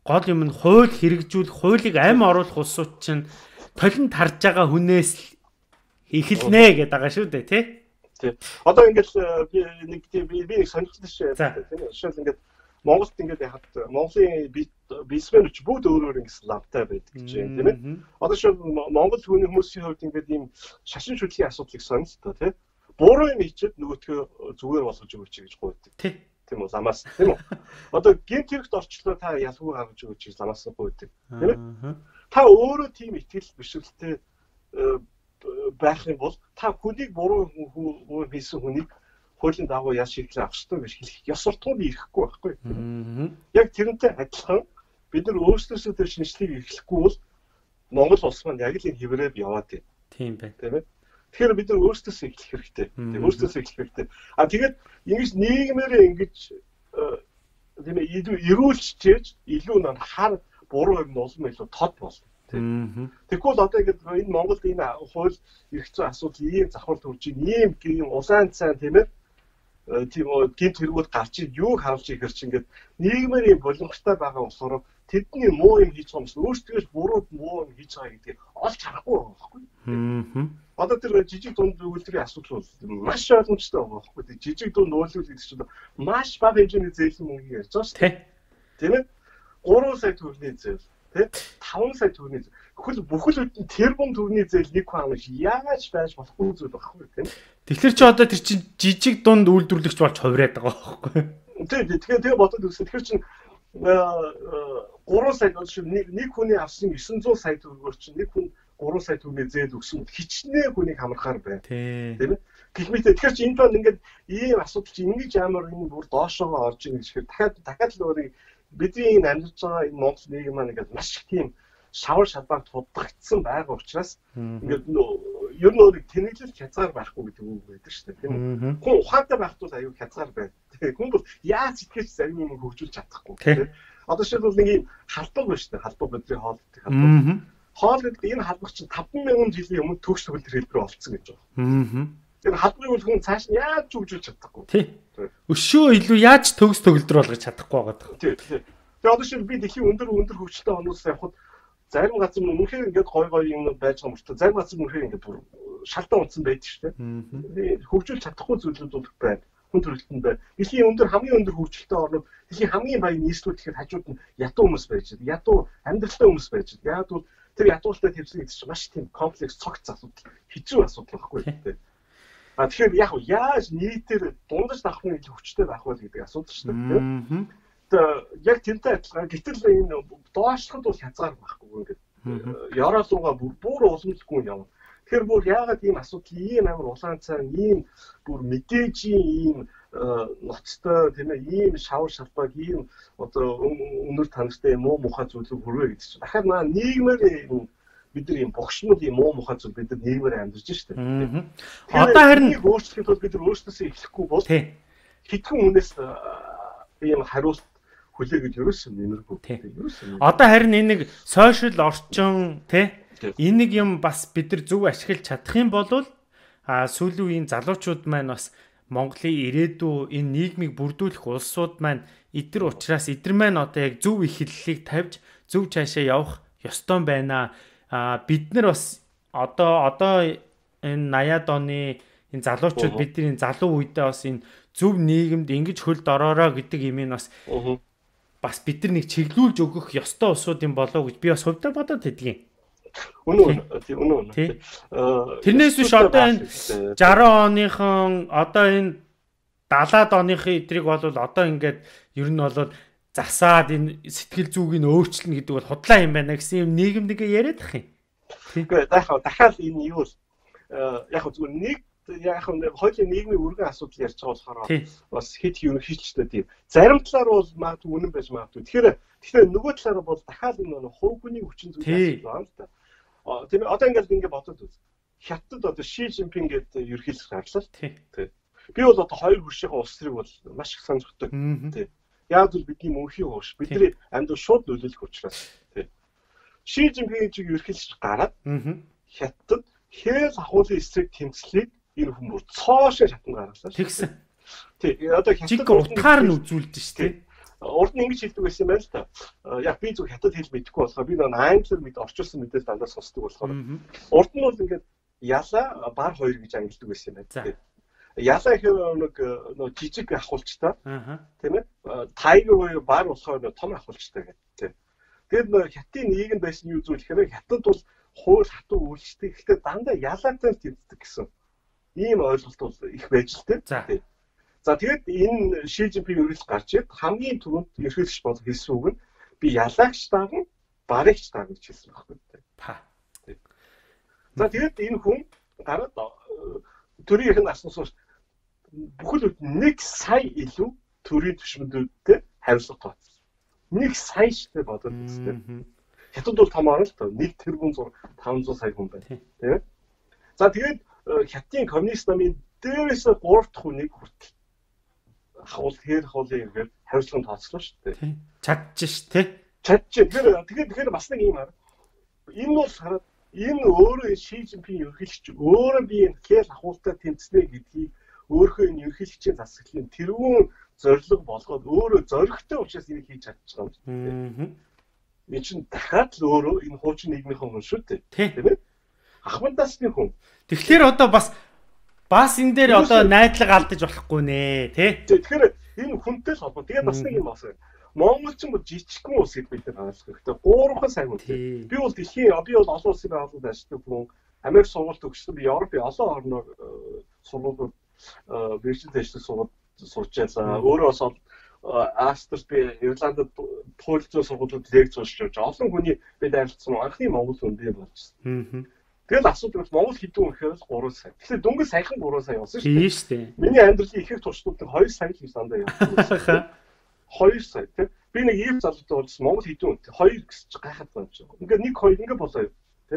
Speaker 1: гол юм нь хууль хэрэгжүүлэх хуулийг амь оруулах улсууд чинь толин тарж байгаа хүнээс эхэлнэ гэдэг байгаа шүү дээ тий
Speaker 2: тий. Одоо ингээд э, би нэг би би сонирхсан шүү дээ. Тийм ээ. Жишээл ингээд Монголд ингээд яхад Монголын бизнесменч бүгд өөр өөр ингээд лавтай байдаг гэж байна тийм ээ. Одоо шүү Монгол хүний хүмүүсийн хувьд ингээд ийм шашин шүтлийн асуудлыг сонирхолтой тийм. Буруу юм хийчихэд нөгөөтгөө зүгээр болгож өгөөч гэж гуйдаг.
Speaker 1: Тий.
Speaker 2: Тийм үү ламаас тийм үү. Одоо гинт хэрэгт орчлоо та ялгүй гаргаж өгөөч гэж ламаас гуйдаг. Тийм ээ. Та өөрөө тийм итгэл бишрэлтэй байх юм бол та хүнийг буруу хүн хийсэн хүнийг хуулийн дагуу яаж шийдлээ авах ёстой гэж хэлэх ёс суртахуунд ирэхгүй байхгүй. Яг тэрнтэй адилхан бид нар өөрсдөөсөө тэр шинжлэгийг эхлэхгүй бол Монгол улс маань яг л энэ хэврээд яваад байна.
Speaker 1: Тийм байна.
Speaker 2: Тийм ээ. Тэгэхээр бид нар өөрсдөөсөө эхлэх хэрэгтэй. Тийм өөрсдөөсөө эхлэх хэрэгтэй. А тэгээд ингэж нийгмээр ингэж э, тийм ээ ирүүлчихэж илүү нэг хар буруу юм улам илүү тод болно. Тэгвэл одоо ингээд энэ Монголд энэ хууль зүйн асуудал ийм завхар төрж ийм ийм улаан цайн тийм ээ э, тийм гинт хэрэгүүд гарч юу харуулж ихэр чи ингээд нийгмийн боломжтой байгаа болохоор тэдний муу юм хийж байгаа юм өөртгөөс буруу муу юм хийж байгаа гэдгийг олж харахгүй байгаа байхгүй. Одоо тэр жижиг дунд үйлдвэрийн асуудал бол маш ойлгомжтой байгаа байхгүй. Тэр жижиг дунд үйлдвэр гэдэг чинь маш бага хэмжээний зээл мөнгө ярьж байгаа шүү дээ. Тийм ээ. 3 сая төгрөгийн зээл тий 5 сая төгрөгийн бүхэл бүхэл үдэн тэрбум төгрөгийн зээл нэг хүн амж яаж байж болохгүй зүйл багхгүй тийм.
Speaker 1: Тэгэхээр чи одоо тэр чинь жижиг дунд үйлдвэрлэгч болж хувраад байгаа байхгүй.
Speaker 2: Тий тэгэхээр тэгээ бодоод үзсэн. Тэгэхээр чинь 3 сая болж нэг нэг хүний авсан 900 сая төгрөгөөр чинь нэг хүн 3 сая төгрөгийн зээл өгсөн хичнээн хүнийг хамрахаар байна. Тийм ээ. Гэх мэт тэгэхээр чи энэ тоо ингээд ийм асуудал чи ингэж амар энэ бүр доошоо орж ийн гэхээр дахиад дахиад л өөрийг бидний энэ амьдарч байгаа энэ Монгол нийгэм маань ингээд маш их тийм шавар шалбаар тудагдсан байгаа учраас ингээд ер нь нэг тэнэглэл хязгаар байхгүй гэдэг үг байдаг шүү дээ тийм үү. Хүн ухаантай байх тул аюу хязгаар байна. Хүн бол яаж итгэж зарим юм хөгжүүлж чадахгүй тийм. Одоо шилбэл нэг юм халбаг байна шүү дээ. Халбаг бидний хоол гэдэг халбаг. Хоол гэдэг энэ халбаг чинь 50000 жилийн өмнө төгс төгөлдөр хэлбэр олцсон гэж байна. Аа Тэр халбыг бол хүн цааш нь яаж хөгжүүлж чадахгүй.
Speaker 1: Тий. Өшөө илүү яаж төгс төгөлдөр болгож чадахгүй байгаа.
Speaker 2: Тий. Тэгээ одоо шиг би дэлхийн өндөр өндөр хөгжилтэй хүмүүс явхад зарим газар үнэхээр ингээд гой гой юм байж байгаа мөртөө зарим газар үнэхээр ингээд бүр шалтан унтсан байдаг шүү дээ. Хөгжүүлж чадахгүй зүйлүүд бол байна. Хүн төрөлтөнд байна. Дэлхийн өндөр хамгийн өндөр хөгжилтэй орнууд дэлхийн хамгийн баян нийслүүд ихэд хажууд нь ядуу хүмүүс байж байгаа. Ядуу амьдралтай хүмүүс байж байгаа. Яг бол тэр ядуултай төвсгөл гэдэг чинь маш тийм комплекс цогц асуудал, хэцүү асуудал байхгүй тийм. А тэгэхээр яг яаж нийтээр дундаж давхны хүчтэй байх вэ гэдэг асуудал шүү дээ. яг тэрнтэй адилхан гэтэл энэ доошлоход бол хязгаар байхгүй ингээд Яроолууга бүр бүр уламжлахгүй юм. Тэгэхээр бүр яагаад ийм асуудал ийм амар улаан цай ийм бүр мэдээжийн ийм ноцтой тийм ээ ийм шавар шалбаг ийм одоо өнөр танастай муу мухай зүйлийг хүрвэ гэдэг чинь. Дахиад маа нийгмээр бид нар ийм богшмол ийм муу мухай зүйл бид нар нийгмээр амьдарч штэ.
Speaker 1: Одоо харин
Speaker 2: өөрчлөхөд бол бид нар өөрсдөөсөө эхлэхгүй бол хитгэн хүнээс ийм хариулт хүлээгээд ерөөсөн нэмэргүй.
Speaker 1: Одоо харин энэ нэг сошиал орчин тий энэ нэг юм бас бид нар зөв ашиглаж чадах юм бол а сүүлийн үеийн залуучууд маань бас Монголын ирээдүй энэ нийгмийг бүрдүүлэх улсууд маань эдгэр учраас эдгэр маань одоо яг зөв их хэллэлийг тавьж зөв цаашаа явах ёстой байна. А бид нар бас одоо одоо энэ 80-аад оны энэ залуучууд бидний залуу үедээ бас энэ зөв нийгэмд ингэж хөлд ороорой гэдэг юм нь бас бас бид нар нэг чиглүүлж өгөх ёстой усууд юм болоо гэж би бас хувьдаа бодоод байдгийн.
Speaker 2: Үнэн үнэн. Үнэн.
Speaker 1: Э, Тэрнээс биш одоо энэ 60 оныхон одоо энэ 70-аад оныхын эдрийг бол одоо ингээд ер нь бол засаад энэ сэтгэл зүгийг өөрчилнө гэдэг бол худлаа юм байна гэсэн юм нийгэмд ингээ яриад ах юм.
Speaker 2: Тэгэхгүй дахиад дахиад энэ юу э, яг зүгээр нэг яг хуулийн нийгмийн үргэн асуудал ярьж байгаа болохоор бас хэд юм хийчтэй тийм. Зарим талаар бол магадгүй үнэн байж магадгүй. Тэгэхээр тэгэхээр нөгөө талаар бол дахиад энэ хувь хүний хүчин зүйлс байна л да. Тийм одоо ингээд ингээд бодоод үз. Хятад одоо Ши Жинпин гэдэг ерөнхийлөгч гарлаа. Тийм. Би бол одоо хоёр хуршийн улс төрийг бол маш их өгдөг. Тийм. Яг л бидний мөнхийн хурш бидний амьд шууд нөлөөлөх учраас. Тийм. Ши Жинпин чиг ерөнхийлөгч гараад Хятад хэл ахуулын эсрэг тэмцлийг энэ хүмүүс цоошоо шатан гаргалаа.
Speaker 1: Тэгсэн.
Speaker 2: Тий. Одоо
Speaker 1: хятад утгаар нь үзүүлдэж шүү дээ.
Speaker 2: Урд нь ингэж хэлдэг байсан юм байна л та. Яг би зөв хятад хэл мэдэхгүй болохоор би нэг англиар мэд орчуулсан мэдээс дандаа сонсдог болохоор урд нь бол ингээд яла бар хоёр гэж ангилдаг байсан юм байна. Яла гэхээр нэг нөө жижиг ахуулчтай. Тийм ээ. Тайгер буюу бар болохоор том ахуулчтай гэдэг. Тэгээд нөө хятадын нийгэм байсан юу зүйл гэхээр хятад бол хууль хатуу үйлчлдэг. Гэхдээ дандаа ялаатай тэмцдэг гэсэн ийм ойлголт бол их байж л тээ. За тэгээд энэ Ши Жинпинг ерөөс гарч ирд хамгийн түрүүнд ерхийлэгч бол хэлсэн үг нь би ялагч даган баригч даган гэж хэлсэн байхгүй. Та. За тэгээд энэ хүн гараад төрийн их наснаас бүхэл нэг сая илүү төрийн түвшмөдүүдтэй хариуцлага тооцсон. Нэг сая штэ бодоод үзтээ. Хятад бол том орн л тоо 1 тэрбум 500 сая хүн байна. Тийм. За тэгээд хятадын коммунист намын дээрээс 3 дахь хүнийг хүртэл хавал хэр хавлын ингээд хариуцлага тооцлоо шүү дээ.
Speaker 1: Чадж ш тий.
Speaker 2: Чадж. Тэгэхээр тэгэхээр тэгэхээр бас нэг юм аа. Энэ бол хараад энэ өөрөө Ши Жинпин ерөнхийлөгч өөрөө би энэ хэл ахуултаа тэмцэнэ гэдгийг өөрөө энэ ерөнхийлөгчийн засаглалын тэрүүн зорилго болгоод өөрөө зоригтой учраас энийг хийж чадчихсан юм. Аа. Энэ чинь дахиад л өөрөө энэ хуучин нийгмийн хүн шүү дээ. Тийм ээ ахмадасны хүн.
Speaker 1: Тэгэхээр одоо бас бас энэ дээр одоо найдлага алдаж болохгүй нэ тий.
Speaker 2: Тэгэхээр энэ хүнтэй л холбоо. Тэгээд бас нэг юм байна. Монгол ч юм уу жижигхэн улс гэж бид нар хаалцах хэрэгтэй. Гуравхан сайн хүн. Би бол дэлхийн би бол олон улсын байгууллагад ажилладаг хүн. Америк сургууль төгссөн. Би Европ олон орноор э, сургуулиуд бэржил дэжлэг сургууль сурч байлаа. Өөрөө бас Астрс би Ирландд туйлцоо сургуулиуд лекц уншиж явж олон хүний бид харилцсан анхны монгол хүн би болчихсон. Тэгэл асуудал бол Монгол хэдэн хүн гэхээр 3 сая. Тэгэхээр дөнгөж саяхан 3 сая болсон
Speaker 1: шүү дээ. Тийм шүү дээ.
Speaker 2: Миний амьдралын ихэнх туршлагууд 2 сая л гэж дандаа явсан. 2 сая тийм. Би нэг ийм залуутай уулзсан Монгол хэдэн хүн 2 гэж гайхаад байна ч. Ингээд 1 2 ингээд болоо.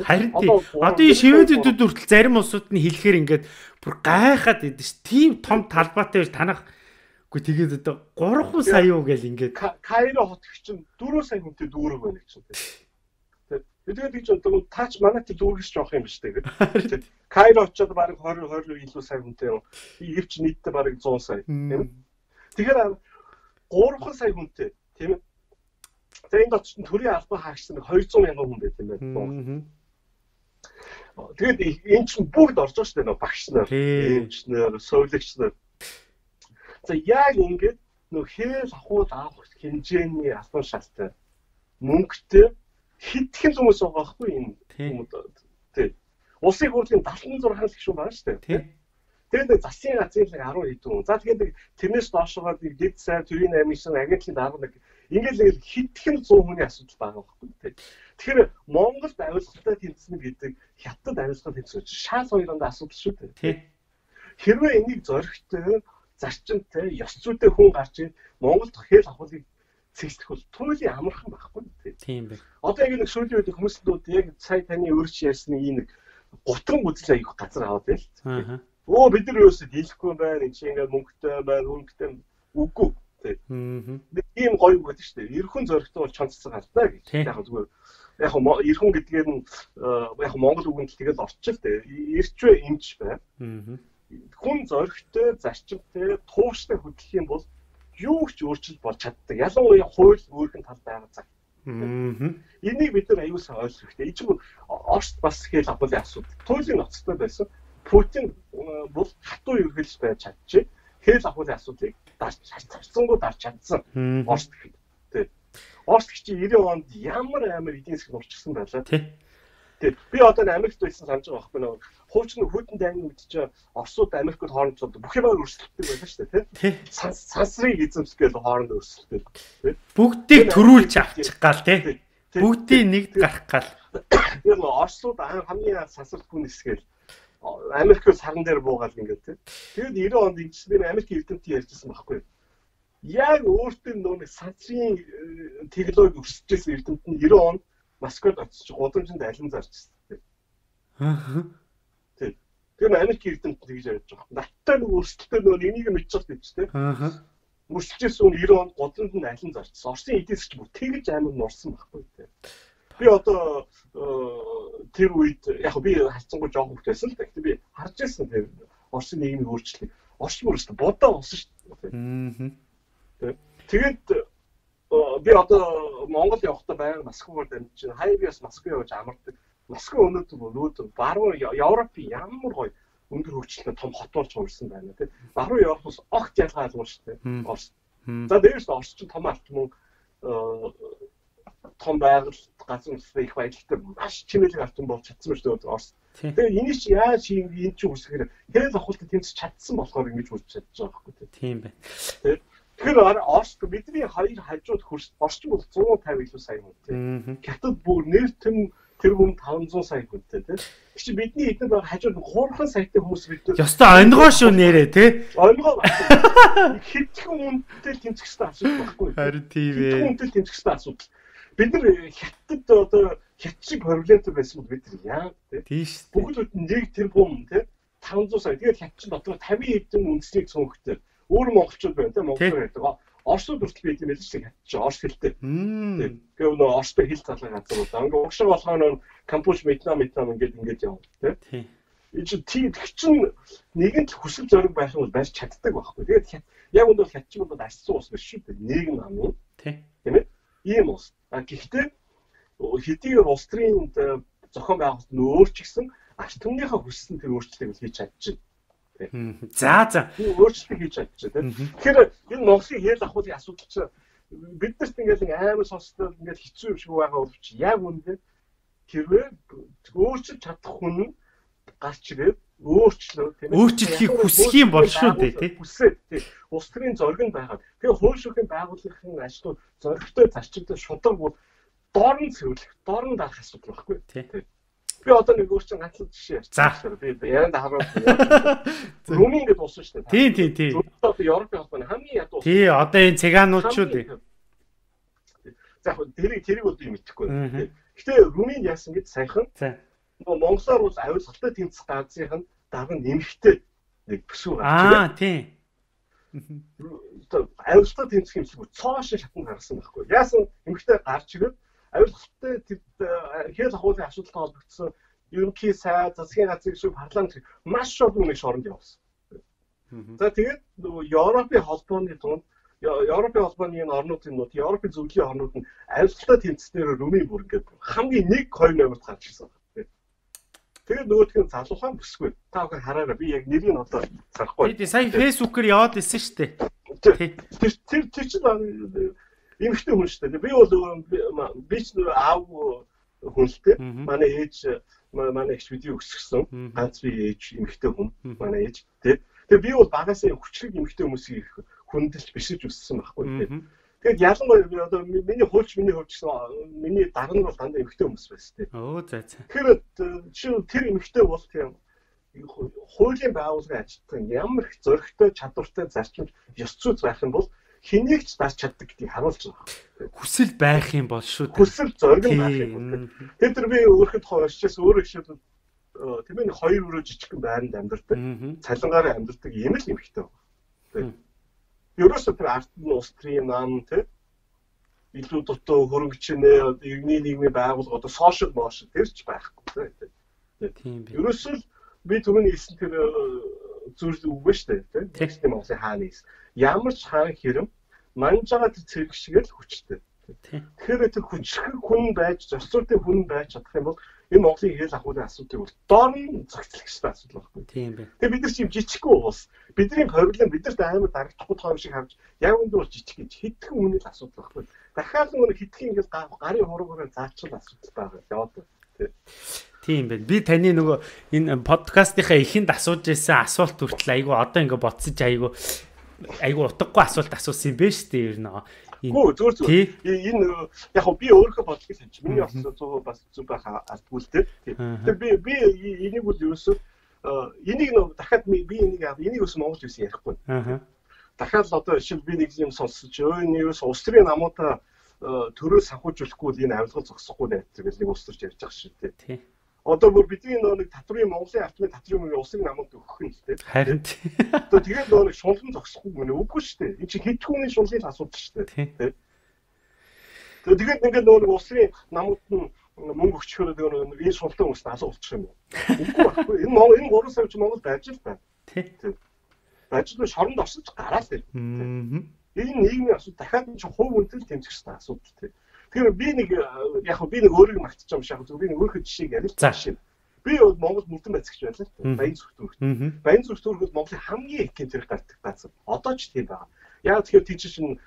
Speaker 1: Харин тийм. Одоо энэ шивэдүүд хүртэл зарим улсууд нь хэлэхээр ингээд бүр гайхаад идэв ш. Тийм том талбайтай байж танах Үгүй тэгээд одоо 3 сая юу гэл ингээд
Speaker 2: Кайро хот чинь 4 сая хүнтэй дүүрэг байна гэж байна. Тэгээд гэж одоо таач манайт дүүргэж жоох юм биш тэгээд. Кайро очоод баг 20 20 илүү сая хүнтэй юм. Ивч нийтдээ баг 100 сая. Тэгэхээр 3 сая хүнтэй тийм ээ. Тэгээд энд очсон төрийн албан хаагчсан 200 мянган хүн байт юм байна. Тэгээд энэ чинь бүгд орж байгаа шүү дээ багш нар, эмчнэр, совилагч нар. За яг ингээд нөх хээл ахуул авах хэмжээний албан шалтгаан мөнгөтэй хитгэн хүмүүс байгаа байхгүй энэ хүмүүс. Тий. Улсын хурлын 76 гишүүн байгаа шүү дээ. Тий. Тэгээд засгийн газрын 10 хэдэн. За тэгээд тэрнээс доошогоо дэд сайн төрийн аймгийн агентлагийн 11 ингээд л хитгэн 100 хүний асуудал байгаа байхгүй тийм. Тэгэхээр Монголд авилгалтай тэмцэнэ гэдэг хятад авилгал тэмцэж шал хоёрын асуудал шүү дээ. Хэрвээ энийг зөрөгтэй зарчимтай ёс зүйтэй хүн гарч ийн Монголд хэл авахыг цэглэх бол туйлын амархан байхгүй
Speaker 1: тийм бэ.
Speaker 2: Одоо яг нэг сүүлийн үед хүмүүстүүд яг сая таны өөрч ярьсны ийм нэг гутран үзэл аяг газар аваад байл. Аа. Өө бид нар юусоо дийлэхгүй байна. Энд чинь ингээд мөнгөтэй байна, хөнгөтэй үгүй. Аа. Нэг ийм гоё үг байдаг шүү дээ. Эрхэн зөрөгтэй бол чонцсон галтаа гэж. Яг зүгээр яг эрхэн гэдгээр нь яг Монгол үгэнд л тэгэл орчих дээ. Ирчвэ эмч бай. Аа. Хүн зөрөгтэй, зарчимтай, тууштай хөдлөх юм бол юу ч өөрчлөлт болж чаддаг. Ялангуяа хууль өөрхөн тал байгаа цаг. Энийг бид нар аюулсаа ойлгох хэрэгтэй. Чинь Оросд бас хэл авбалын асуудал. Туйлын ноцтой байсан. Путин бол хатуу ерхэлж байж чадчих. Хэл авбалын асуудлыг дарж чадсангүй дарж чадсан. Оросд гэдэг. Оросд чи 90 онд ямар амар эдийн засаг нурчсан байлаа. Тэг. Би одоо Америкт байсан санаж байгаа байхгүй нөө. Хуучин хүйтэн дайны үед чи Оросууд Америкт хоорондоо бүх юм өрсөлддөг байлаа шүү дээ, тий. Сансрыг эзэмсгээл хооронд өрсөлдөг.
Speaker 1: Бүгдийг төрүүлж авчих гал тий. Бүгдийг нэгд гарах гал.
Speaker 2: Тэр нөө Оросууд хамгийн сансралгүй нисгээл Америкээс саран дээр буугаад ингээд тий. Тэгэд 90 онд ингэж би Америк эрдэмтэн ярьжсэн байхгүй. Яг өөртөө нөө сансрын э, технологи өсөж ирсэн эрдэмтэн 90 онд Москвад очиж гудамжинд алин зарчсан. Аа. Тэг. Тэр Америк эрдэмтэн тэгж ярьж байгаа. Наттай нэг өрсөлдөлтөөр нөгөө энийг мэдчихэж байж тээ. Аа. Өрсөлдөжсэн үн 90 онд гудамжинд алин зарчсан. Орсын эдийн засч бүр тэгж амар нурсан байхгүй тээ. Би одоо тэр үед яг би хайцсангүй жоох хөвтэйсэн л гэхдээ би харж ирсэн тэр Орсын нийгмийн өөрчлөлийг. Орчин өөрсдөө бодоо болсон шүү дээ. Аа. Тэгээд би одоо Монгол явахдаа байнга Москваар дамжиж хаяа би бас Москв явж амардаг. Москв өнөөдөр өнөөдөр баруун Европын ямар гоё өндөр хөгжилтэй том хот болж хуурсан байна тийм. Баруун Европоос огт ялгаа алгуул шүү дээ. Орос. За дээрээс Орос чинь том алт мөн том байгальд газар нутгийн их баялагтай маш чимээл алтан болж чадсан шүү дээ Орос. Тэгээ энийг чи яаж энэ чинь үсгээр хэл авахултад тэмцэж чадсан болохоор ингэж үсч чадж байгаа байхгүй
Speaker 1: тийм байна.
Speaker 2: Тэгэхээр Оросд бидний хоёр хажууд хөрс орчин бол 150 илүү сая хүн тийм. Хятад бүр нэр тэм тэр хүн 500 сая хүнтэй тийм. Чи бидний эдгээр байгаа хажууд 3 саятай хүмүүс бид
Speaker 1: Ёстой онгоо шүү нэрээ тий.
Speaker 2: Онгоо <laughs> хэдхэн хүнтэй тэмцэх хэрэгтэй асуудал байхгүй.
Speaker 1: Харин тийм ээ.
Speaker 2: Хүнтэй тэмцэх хэрэгтэй асуудал. Бид нар хятад одоо хят шиг проблемтэй байсан бол бид нар яа тий.
Speaker 1: Тийш.
Speaker 2: Бүгд нэг тэр бүм тий 500 сая. Тэгээд хят чинь дотор 50 хэдэн үндэснийг цөөхтэй өөр монголчууд байна тийм монгол байдаг. Оросууд хүртэл байт юм байл шүү дээ. Чи орос хэлтэй. Тэгээ нөө оростой хэл залгай газар удаа. Ингээ угшиг болгоо нөө Кампуч, Вьетнам, Вьетнам ингээд ингээд явна тийм. Энэ чи тийм чин нэгэн л хүсэл зориг байх юм бол байж чаддаг байхгүй. Тэгээд яг үндэ хятчин бол биш шүү дээ. Нийгэм ам. Тийм. Тийм ээ. Ийм ус. А гэхдээ хэдийгээр улс төрийн зохион байгуулалт нь өөрчилсөн арч түмнийхээ хүссэн тэр өөрчлөлтийг хийж чадчих.
Speaker 1: За за.
Speaker 2: Өөрчлөлт хийж чадчих тийм. Тэгэхээр энэ Монголын хэл ахуулын асуудал чинь биднэрт ингээл амар сонсдол ингээл хэцүү юм шиг байгаа боловч яг үнэндээ хэрвээ өөрчлөж чадах хүн гарч ирээд өөрчлөө тийм
Speaker 1: ээ. Өөрчлөхийг хүсэх юм бол шүү дээ тийм.
Speaker 2: Хүсээд тийм. Улс төрийн зориг нь байгаад. Тэгээ хууль шүүхийн байгууллагын ажлууд зоригтой зарчимтай шударга бол доор нь цэвэрлэх, доор нь дарах асуудал байхгүй тийм. Би одоо нэг өөр чинь ганцхан жишээ ярьчихсан. Би ярианд хараад <laughs> Румын гэдэг улс шүү дээ.
Speaker 1: Тий, тий, тий.
Speaker 2: Одоо Европын холбооны хамгийн ядуу.
Speaker 1: Тий, одоо энэ цэгаануудчууд.
Speaker 2: За яг тэрийг тэрийг бол би мэдэхгүй. Гэтэ Румын яасан гэж сайхан. Монголоор бол авилгалтай тэмцэх газрын дараа нэмэгтэй нэг бүсгүй
Speaker 1: ирээ. Аа, тий.
Speaker 2: Авилгалтай тэмцэх юм шиг цоошин шатнд гаргасан байхгүй. Яасан нэмэгтэй гарч ирээд авилгалтай хэл ахуулын асуудалтай холбогдсон ерөнхий сайд засгийн газрын шиг парламент маш олон нэг шоронд явсан. За тэгээд нөгөө Европын холбооны дунд Европын холбооны энэ орнуудын нут Европын зөвлөлийн орнууд нь авилгалтай тэмцснээр Румын бүр ингээд хамгийн нэг хоёр номерт гарч ирсэн. Тэгээд нөгөөх нь залуухан бүсгүй. Та бүхэн хараарай. Би яг нэрийг одоо санахгүй.
Speaker 1: Тийм сая фэйсбүүкээр яваад ирсэн шүү дээ.
Speaker 2: Тэр тэр тэр чинь эмэгтэй хүн шүү дээ. Би бол би ч аав хүн л дээ. Манай ээж манай эгч бидний өсгсөн ганц би ээж эмэгтэй хүн манай ээж тий. Тэгээ би бол багасаа хүчлэг эмэгтэй хүмүүсийг хүндэлж бишиж өссөн байхгүй тий. Тэгээд ялангуяа одоо миний хуульч миний хувьд гэсэн миний дарга нь бол дандаа эмэгтэй хүмүүс байсан тий.
Speaker 1: Оо за за.
Speaker 2: Тэгэхээр чинь тэр эмэгтэй бол тийм хуулийн байгууллагын ажилтан ямар их зөрөгтэй чадвартай зарчимд ёс зүйд байх юм бол хэнийг ч дарж чаддаг гэдгийг харуулж байгаа.
Speaker 1: Хүсэл байх юм бол шүү
Speaker 2: дээ. Хүсэл зориг байх юм. Тэр тэр би өөрөөхд хойшчээс өөрөө жишээ тийм ээ хоёр өрөө жижигхэн байранд амьдардаг. Цалингаараа амьдардаг юм л юмхтэй байна. Ерөөсөө тэр арт нь улс төрийн нам тийм илүү дутуу хөрөнгөчнээ иргэний нийгмийн байгууллага одоо сошиал моошн тэр ч байхгүй тийм. Ерөөсөө би түрүүний хэлсэн тэр зүйл үг ба штэ тийм. Текстийн Монголын хааны ямар ч хаан хэрэм манж байгаа тэр цэрэг шиг л хүчтэй. Тэгэхээр тэр хүчрэх хүн байж, зорцоотой хүн байж чадах юм бол энэ Монголын хэл ахуйн асуудыг бол доор нь зохицлох хэрэгтэй асуудал байхгүй.
Speaker 1: Тийм бэ.
Speaker 2: Тэгээ бид нар чим жижигхэн уус. Бидний хориглон бидэрт амар дарагдахгүй том шиг харж яг үндэ бол жижиг гэж хитгэн үнэл асуудал байхгүй. Дахиад нэг хитгэн ингээл гарын хуруугаар заачвал асуудал байгаа. Яваад.
Speaker 1: Тийм байна. Би таны нөгөө энэ подкастынхаа эхэнд асууж ирсэн асуулт хүртэл айгу одоо ингээ ботсож айгу айгу утгагүй асуулт асуусан юм бэ штэ ер нь.
Speaker 2: Гүү зүгээр зүгээр. Энэ яг би өөрөө бодлого санаж. Миний бас зөв бас зөв байх алдгүй л дээ. Тэгээ би би энийг бол ерөөсөө энийг нөө дахиад би энийг энийг өс Монгол юусэн ярихгүй. Дахиад л одоо жишээл би нэг юм сонсож өө нэрс улс төрийн намуудаа төрөө санхүүжүүлэхгүй л энэ авилгал зогсохгүй найт гэж нэг улс төрч ярьж байгаа шүү дээ одоо бүр бидний нөө нэг татврын Монголын автомобиль татврын мөнгө улсын намд өгөх юм л дээ.
Speaker 1: Харин
Speaker 2: одоо тэгээд нөө нэг шунлан зогсохгүй мөн үгүй шүү дээ. Энэ чи хэд хүний шунлын асуудал шүү дээ. Тэгээд ингээд нөө нэг улсын намд нь мөнгө өгчхөөр нөгөө энэ шунлан ус алуу болчих юм уу? Үгүй байхгүй. Энэ Монгол энэ 3 сар чи Монгол байж л байна. Тий. Байж л шоронд орсож гараад байна. Энэ нийгмийн асуудал дахиад чи хувь үнэтэй тэмцэх хэрэгтэй асуудал тий. Тэгэхээр би нэг яг би нэг өөрийг магтчих юм шиг би нэг өөрийнхөө жишээг ярил.
Speaker 1: За шин.
Speaker 2: Би бол Монгол мөрдөн байцагч байлаа. Баян зүрх төрх. Баян зүрх төрхөд Монголын хамгийн их гэнтэр гардаг газар. Одоо ч тийм байна. Яг тэгэхээр тийч чинь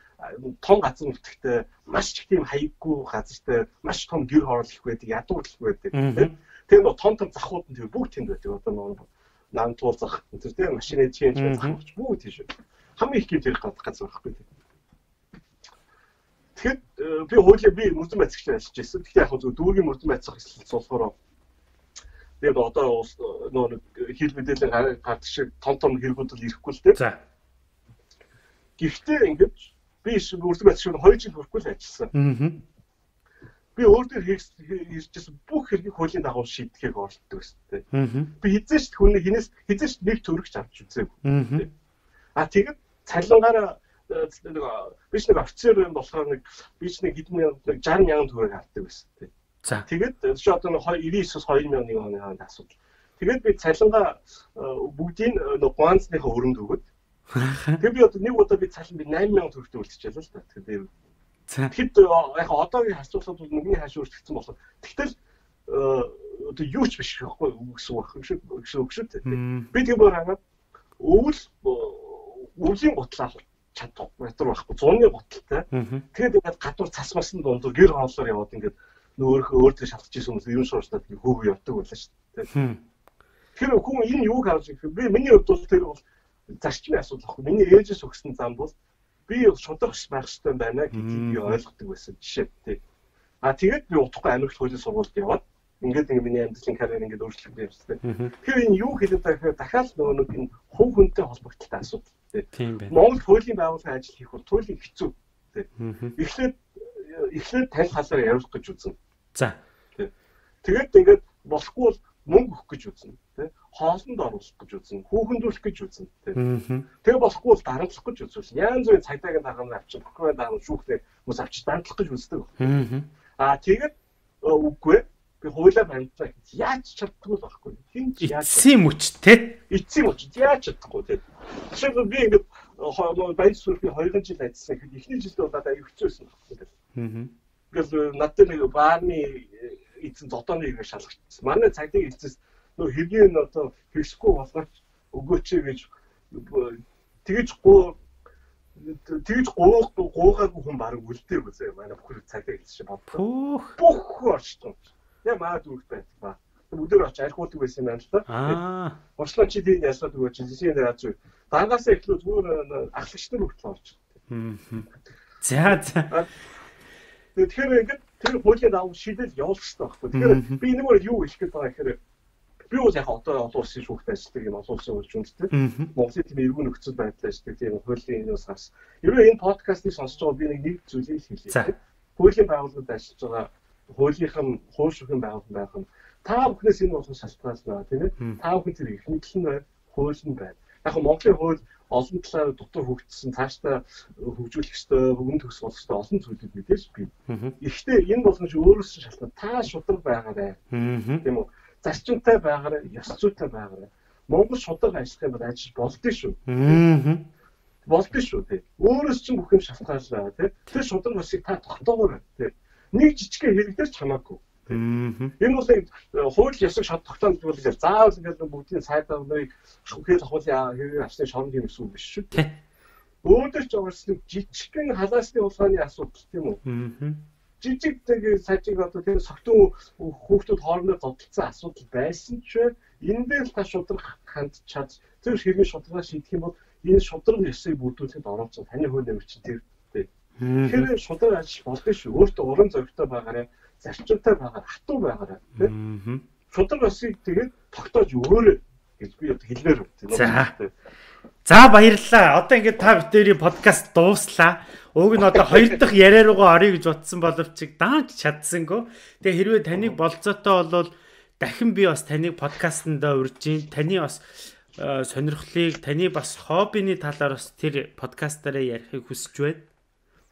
Speaker 2: том газар нутагтай маш их тийм хаяггүй газартай маш том гэр хороол их байдаг, ядуур их байдаг. Тэр нөө том том захууд нь бүгд тэнд байдаг. Одоо нөө нам туул зах тэр тийм машины чэнж зах бүгд тийм шүү. Хамгийн их гэнтэр гардаг газар байхгүй тийм. Тэгэхэд э, би хуулиа би мөрдөн байцагч ажиллаж байсан. Гэхдээ яг зөв дүүргийн мөрдөн байцах хэсэлт болохоор тэгээд одоо нөө хил мэдээлэл гардаг шиг том том хэрэгүүд л ирэхгүй л дээ.
Speaker 1: За.
Speaker 2: Гэхдээ ингэж би мөрдөн байцагч нь 2 жил хүрэхгүй л ажилласан. Аа. Би өөр дөр хийжсэн бүх хэргийг хуулийн дагуу шийдэхийг оролддог байсан. Аа. Би хизээч хүний хинээс хизээч нэг төрөгч авч үзээгүй. Аа. А тэгэд цалингаараа нэг би ч нэг офицер юм болохоор нэг би ч нэг хэдэн мянган нэг 60 мянган төгрөг авдаг байсан тийм.
Speaker 1: За.
Speaker 2: Тэгээд чи одоо нэг 99-с 2001 оны хооронд асуудал. Тэгээд би цалингаа бүгдийг нэг гуанцныхаа өрөнд өгöd. Тэгээд би одоо нэг удаа би цалин би 8000 төгрөгт үлдчихлээ л та. Тэгээд Тэгэхэд яг одоогийн харьцуулахад бол нүгний хааш өөрчлөгдсөн болох. Тэгтэл одоо юу ч биш байхгүй гэсэн үг шиг гэсэн үг шүү. Би тийм байгаа өвөл өвлийн гутлаа чадах метр байхгүй 100-ны готалтай. Тэгээд ингээд гадуур цасмаас нь дундуур гэр хоолоор яваад ингээд нөөрхөө өөртөө шалтж исэн хүмүүс юм суурстаад хөөгөө явдаг байлаа шүү дээ. Тэр хүн энэ юуг харж би миний хувьд бол тэр бол зарчмын асуудал ахгүй. Миний ээжээс өгсөн зам бол би шудрах байх хэрэгтэй байна гэдгийг би ойлгодог байсан жишээ тий. А тэгээд би утгагүй амирхал хуулийн сургуульд яваад ингээд ингэ миний амьдралын карьер ингээд өөрчлөгдөж явсан. Тэгэхээр энэ юу хэлээд байгаа дахиад нөгөө нэг энэ хувь хүнтэй холбогдолтой асуудал
Speaker 1: Тийм байна.
Speaker 2: Монгол хуулийн байгууллагын ажил хийх бол туйлын хэцүү. Эхлээд эхлээд тань халаар явуулах гэж үзнэ.
Speaker 1: За.
Speaker 2: Тэгээд ингээд болохгүй бол мөнгө өгөх гэж үзнэ. Тэ хоолнд оруулах гэж үзнэ. Хүүхэндүүлэх гэж үзнэ. Тэгээ болохгүй бол дарамтлах гэж үзнэ. Янз бүрийн цагдаагийн дарганы авчин, прокурорын дарга шүүхтэй хүмүүс авчиж дарамтлах гэж үздэг. Аа тэгээд үгүй би хуулиар ханддаг яаж чаддгүй байхгүй. Хин ч яаж
Speaker 1: эцсийн мөч те
Speaker 2: эцсийн мөч. Яаж чадахгүй те жишээлбэл би ингээд баян сүрхий 2 жил ажилласан. Гэхэд эхний жилдээ удаа аюу хэцүүсэн байхгүй
Speaker 1: аа
Speaker 2: Тэгэл надад нэг баарны эзэн зодооны хэрэг шалгачсан. Манай цагдаа эцэс нөө хэргийн одоо хэрэгсэхгүй болгооч өгөөч гэж тэгэж гоо тэгж гууг гуугаагүй хүн баг үлдээв үзээ манай бүхэл цагдаа хэлсэн бод.
Speaker 1: Бүх
Speaker 2: бүх орчтон. Яг маад үрт байдаг ба. өдөр очиж архиулдаг байсан юм байна л да.
Speaker 1: Аа.
Speaker 2: Орчлон чи тийм ясаад өгөөч нь яаж вэ? Дангаас эхлүү зүгээр ахлагч нар хүртэл орж.
Speaker 1: За за.
Speaker 2: Тэгэхээр ингээд тэр хуулийн давуу шийдэл хэрэгтэй байхгүй. Тэгэхээр би нэг юу хэлэх гээд байгаа гэхээр би бол яг одоо олон улсын шүүхт ажилладаг юм олон улсын улс үндэстэй. Монголын тийм эргэн нөхцөл байдал ажилладаг тийм хуулийн энэ гарсан. Ерөө энэ подкастыг сонсож байгаа би нэг нэг зүйлийг хэлье. Хуулийн байгууллагад ажиллаж байгаа хуулийнхан хууль шүүхийн байгууллага байх нь та бүхнээс энэ болсон шалтгаалж байгаа тийм ээ. Та бүхэн тэр ихэнх нь байна, хууль нь байна. Яг нь Монголын хууль олон талаар дотор хөгжсөн цаашдаа хөгжүүлэх ёстой, өгөн төгс болох ёстой олон зүйлүүд мэдээж бий. Гэхдээ энэ болгоомж өөрөөс нь шалтгаан та шудраг байгаарэ. Тийм үү? Зарчимтай байгаарэ, ёс зүйтэй байгаарэ. Монгол шудраг ажиллах юм бол ажил болдгоо шүү. Болдгоо шүү тийм. Өөрөөс чинь бүх юм шалтгаалж байгаа тийм. Тэр шудраг усыг та тогтоогоор тийм. Нэг жижиг хэрэгдэж чамаагүй. Энэ бол хууль ёсог шат тогтоомж бол заавал ингээд бүгдийн сайдаа нэг шүхээр хууль хэрэг авсны шоронд юм гэсэн үг биш шүү. Өөдөр ч уурсан жижигхэн халаасны улгааны асуудал тийм үү? Жижиг тэг сажиг одоо тэр согтун хүүхдүүд хоорондоо зодтолцсон асуудал байсан ч энэ дээр та шудрах ханд чад тэр хэрэг шудрага шийдэх юм бол энэ шудраг ёсыг бүрдүүлэхэд оролцсон таны хууль нэмэр чинь тэр Тэгэхээр шудраг ажил болдог шүү. Өөртөө уран зохитой байгаарай зарчимтай байгаа хатуу байгаараа тийм шудраг осыг тэгээд тогтоож өгөөрэй гэж би одоо хэлмээр байна.
Speaker 1: За. За баярлалаа. Одоо ингээд та битэрийн подкаст дууслаа. Уг нь одоо хоёр дахь яриа руугаа орё гэж утсан боловч даанч чадсангүй. Тэгээ хэрвээ таныг болцоотой болвол дахин би бас таныг подкастнда урьж. Таны бас э, сонирхлыг, таны бас хоббины талаар бас тэр подкастаараа ярихыг хүсэж байна.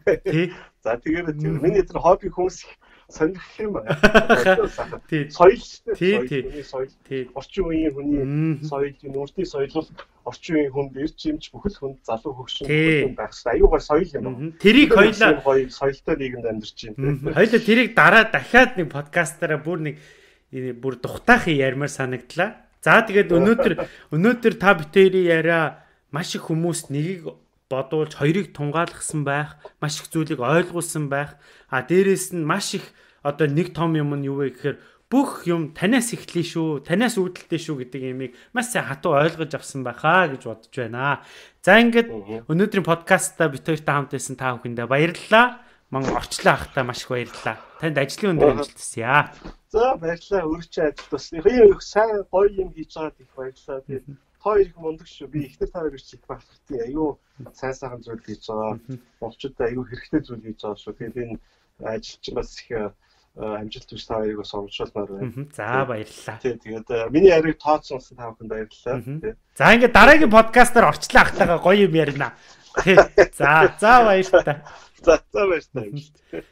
Speaker 2: Тий. За тэгээд миний тэр хобби хүмүүс сонирхох юм байна. <laughs> Соёл шүү дээ. Соёл. Орчин үеийн хүний соёл, нүүртийн соёл бол орчин үеийн хүнд ирж юмч бүхэл хүнд залуу хөгшин байх хэрэгтэй. Аюу гой соёл юм байна.
Speaker 1: Тэрийг хоёлаа
Speaker 2: соёлтой нийгэмд амьдарч байна.
Speaker 1: Хоёлаа тэрийг дараа дахиад нэг подкастаараа бүр нэг бүр тухтаахын ярмаар санагдлаа. За тэгээд өнөөдөр <laughs> өнөөдөр та битээрийн яриа маш их хүмүүс нэгийг бодуулж хоёрыг тунгаалгасан байх, маш их зүйлийг ойлгуулсан байх. А дээрэс нь маш их одоо нэг том юм нь юу вэ гэхээр бүх юм танаас эхлэе шүү, танаас үүдэлтэй шүү гэдэг ямиг маш сайн хатуу ойлгож авсан байхаа гэж бодож байна. За ингээд өнөөдрийн подкастта бид хоёртай хамт байсан та бүхэндээ баярлалаа. Ман орчлоо ахтаа маш их баярлалаа. Танд ажлын өндөр амжилт хүсье.
Speaker 2: За баярлалаа. Өөрчлөө ажил тусны. Хоёр сайн гоё юм хийж байгаад их баярлалаа. Тэгээд хоёр их мундаг шүү. Би ихтэй таараа гэж их багтгий. Аюу сайн сайхан зүйл хийж байгаа. Монголчуудад аюу хэрэгтэй зүйл хийж байгаа шүү. Тэгээд энэ ажилч бас их амжилт хүч та хоёрыг бас оруулмаар байна.
Speaker 1: За баярлалаа.
Speaker 2: Тий, тэгээд миний яриг тооцсон та бүхэнд баярлалаа.
Speaker 1: За ингээд дараагийн подкастаар орчлоо ахтайгаа гоё юм ярина. Тий. За, за баярлалаа. <laughs>
Speaker 2: За, за баярлалаа. <laughs>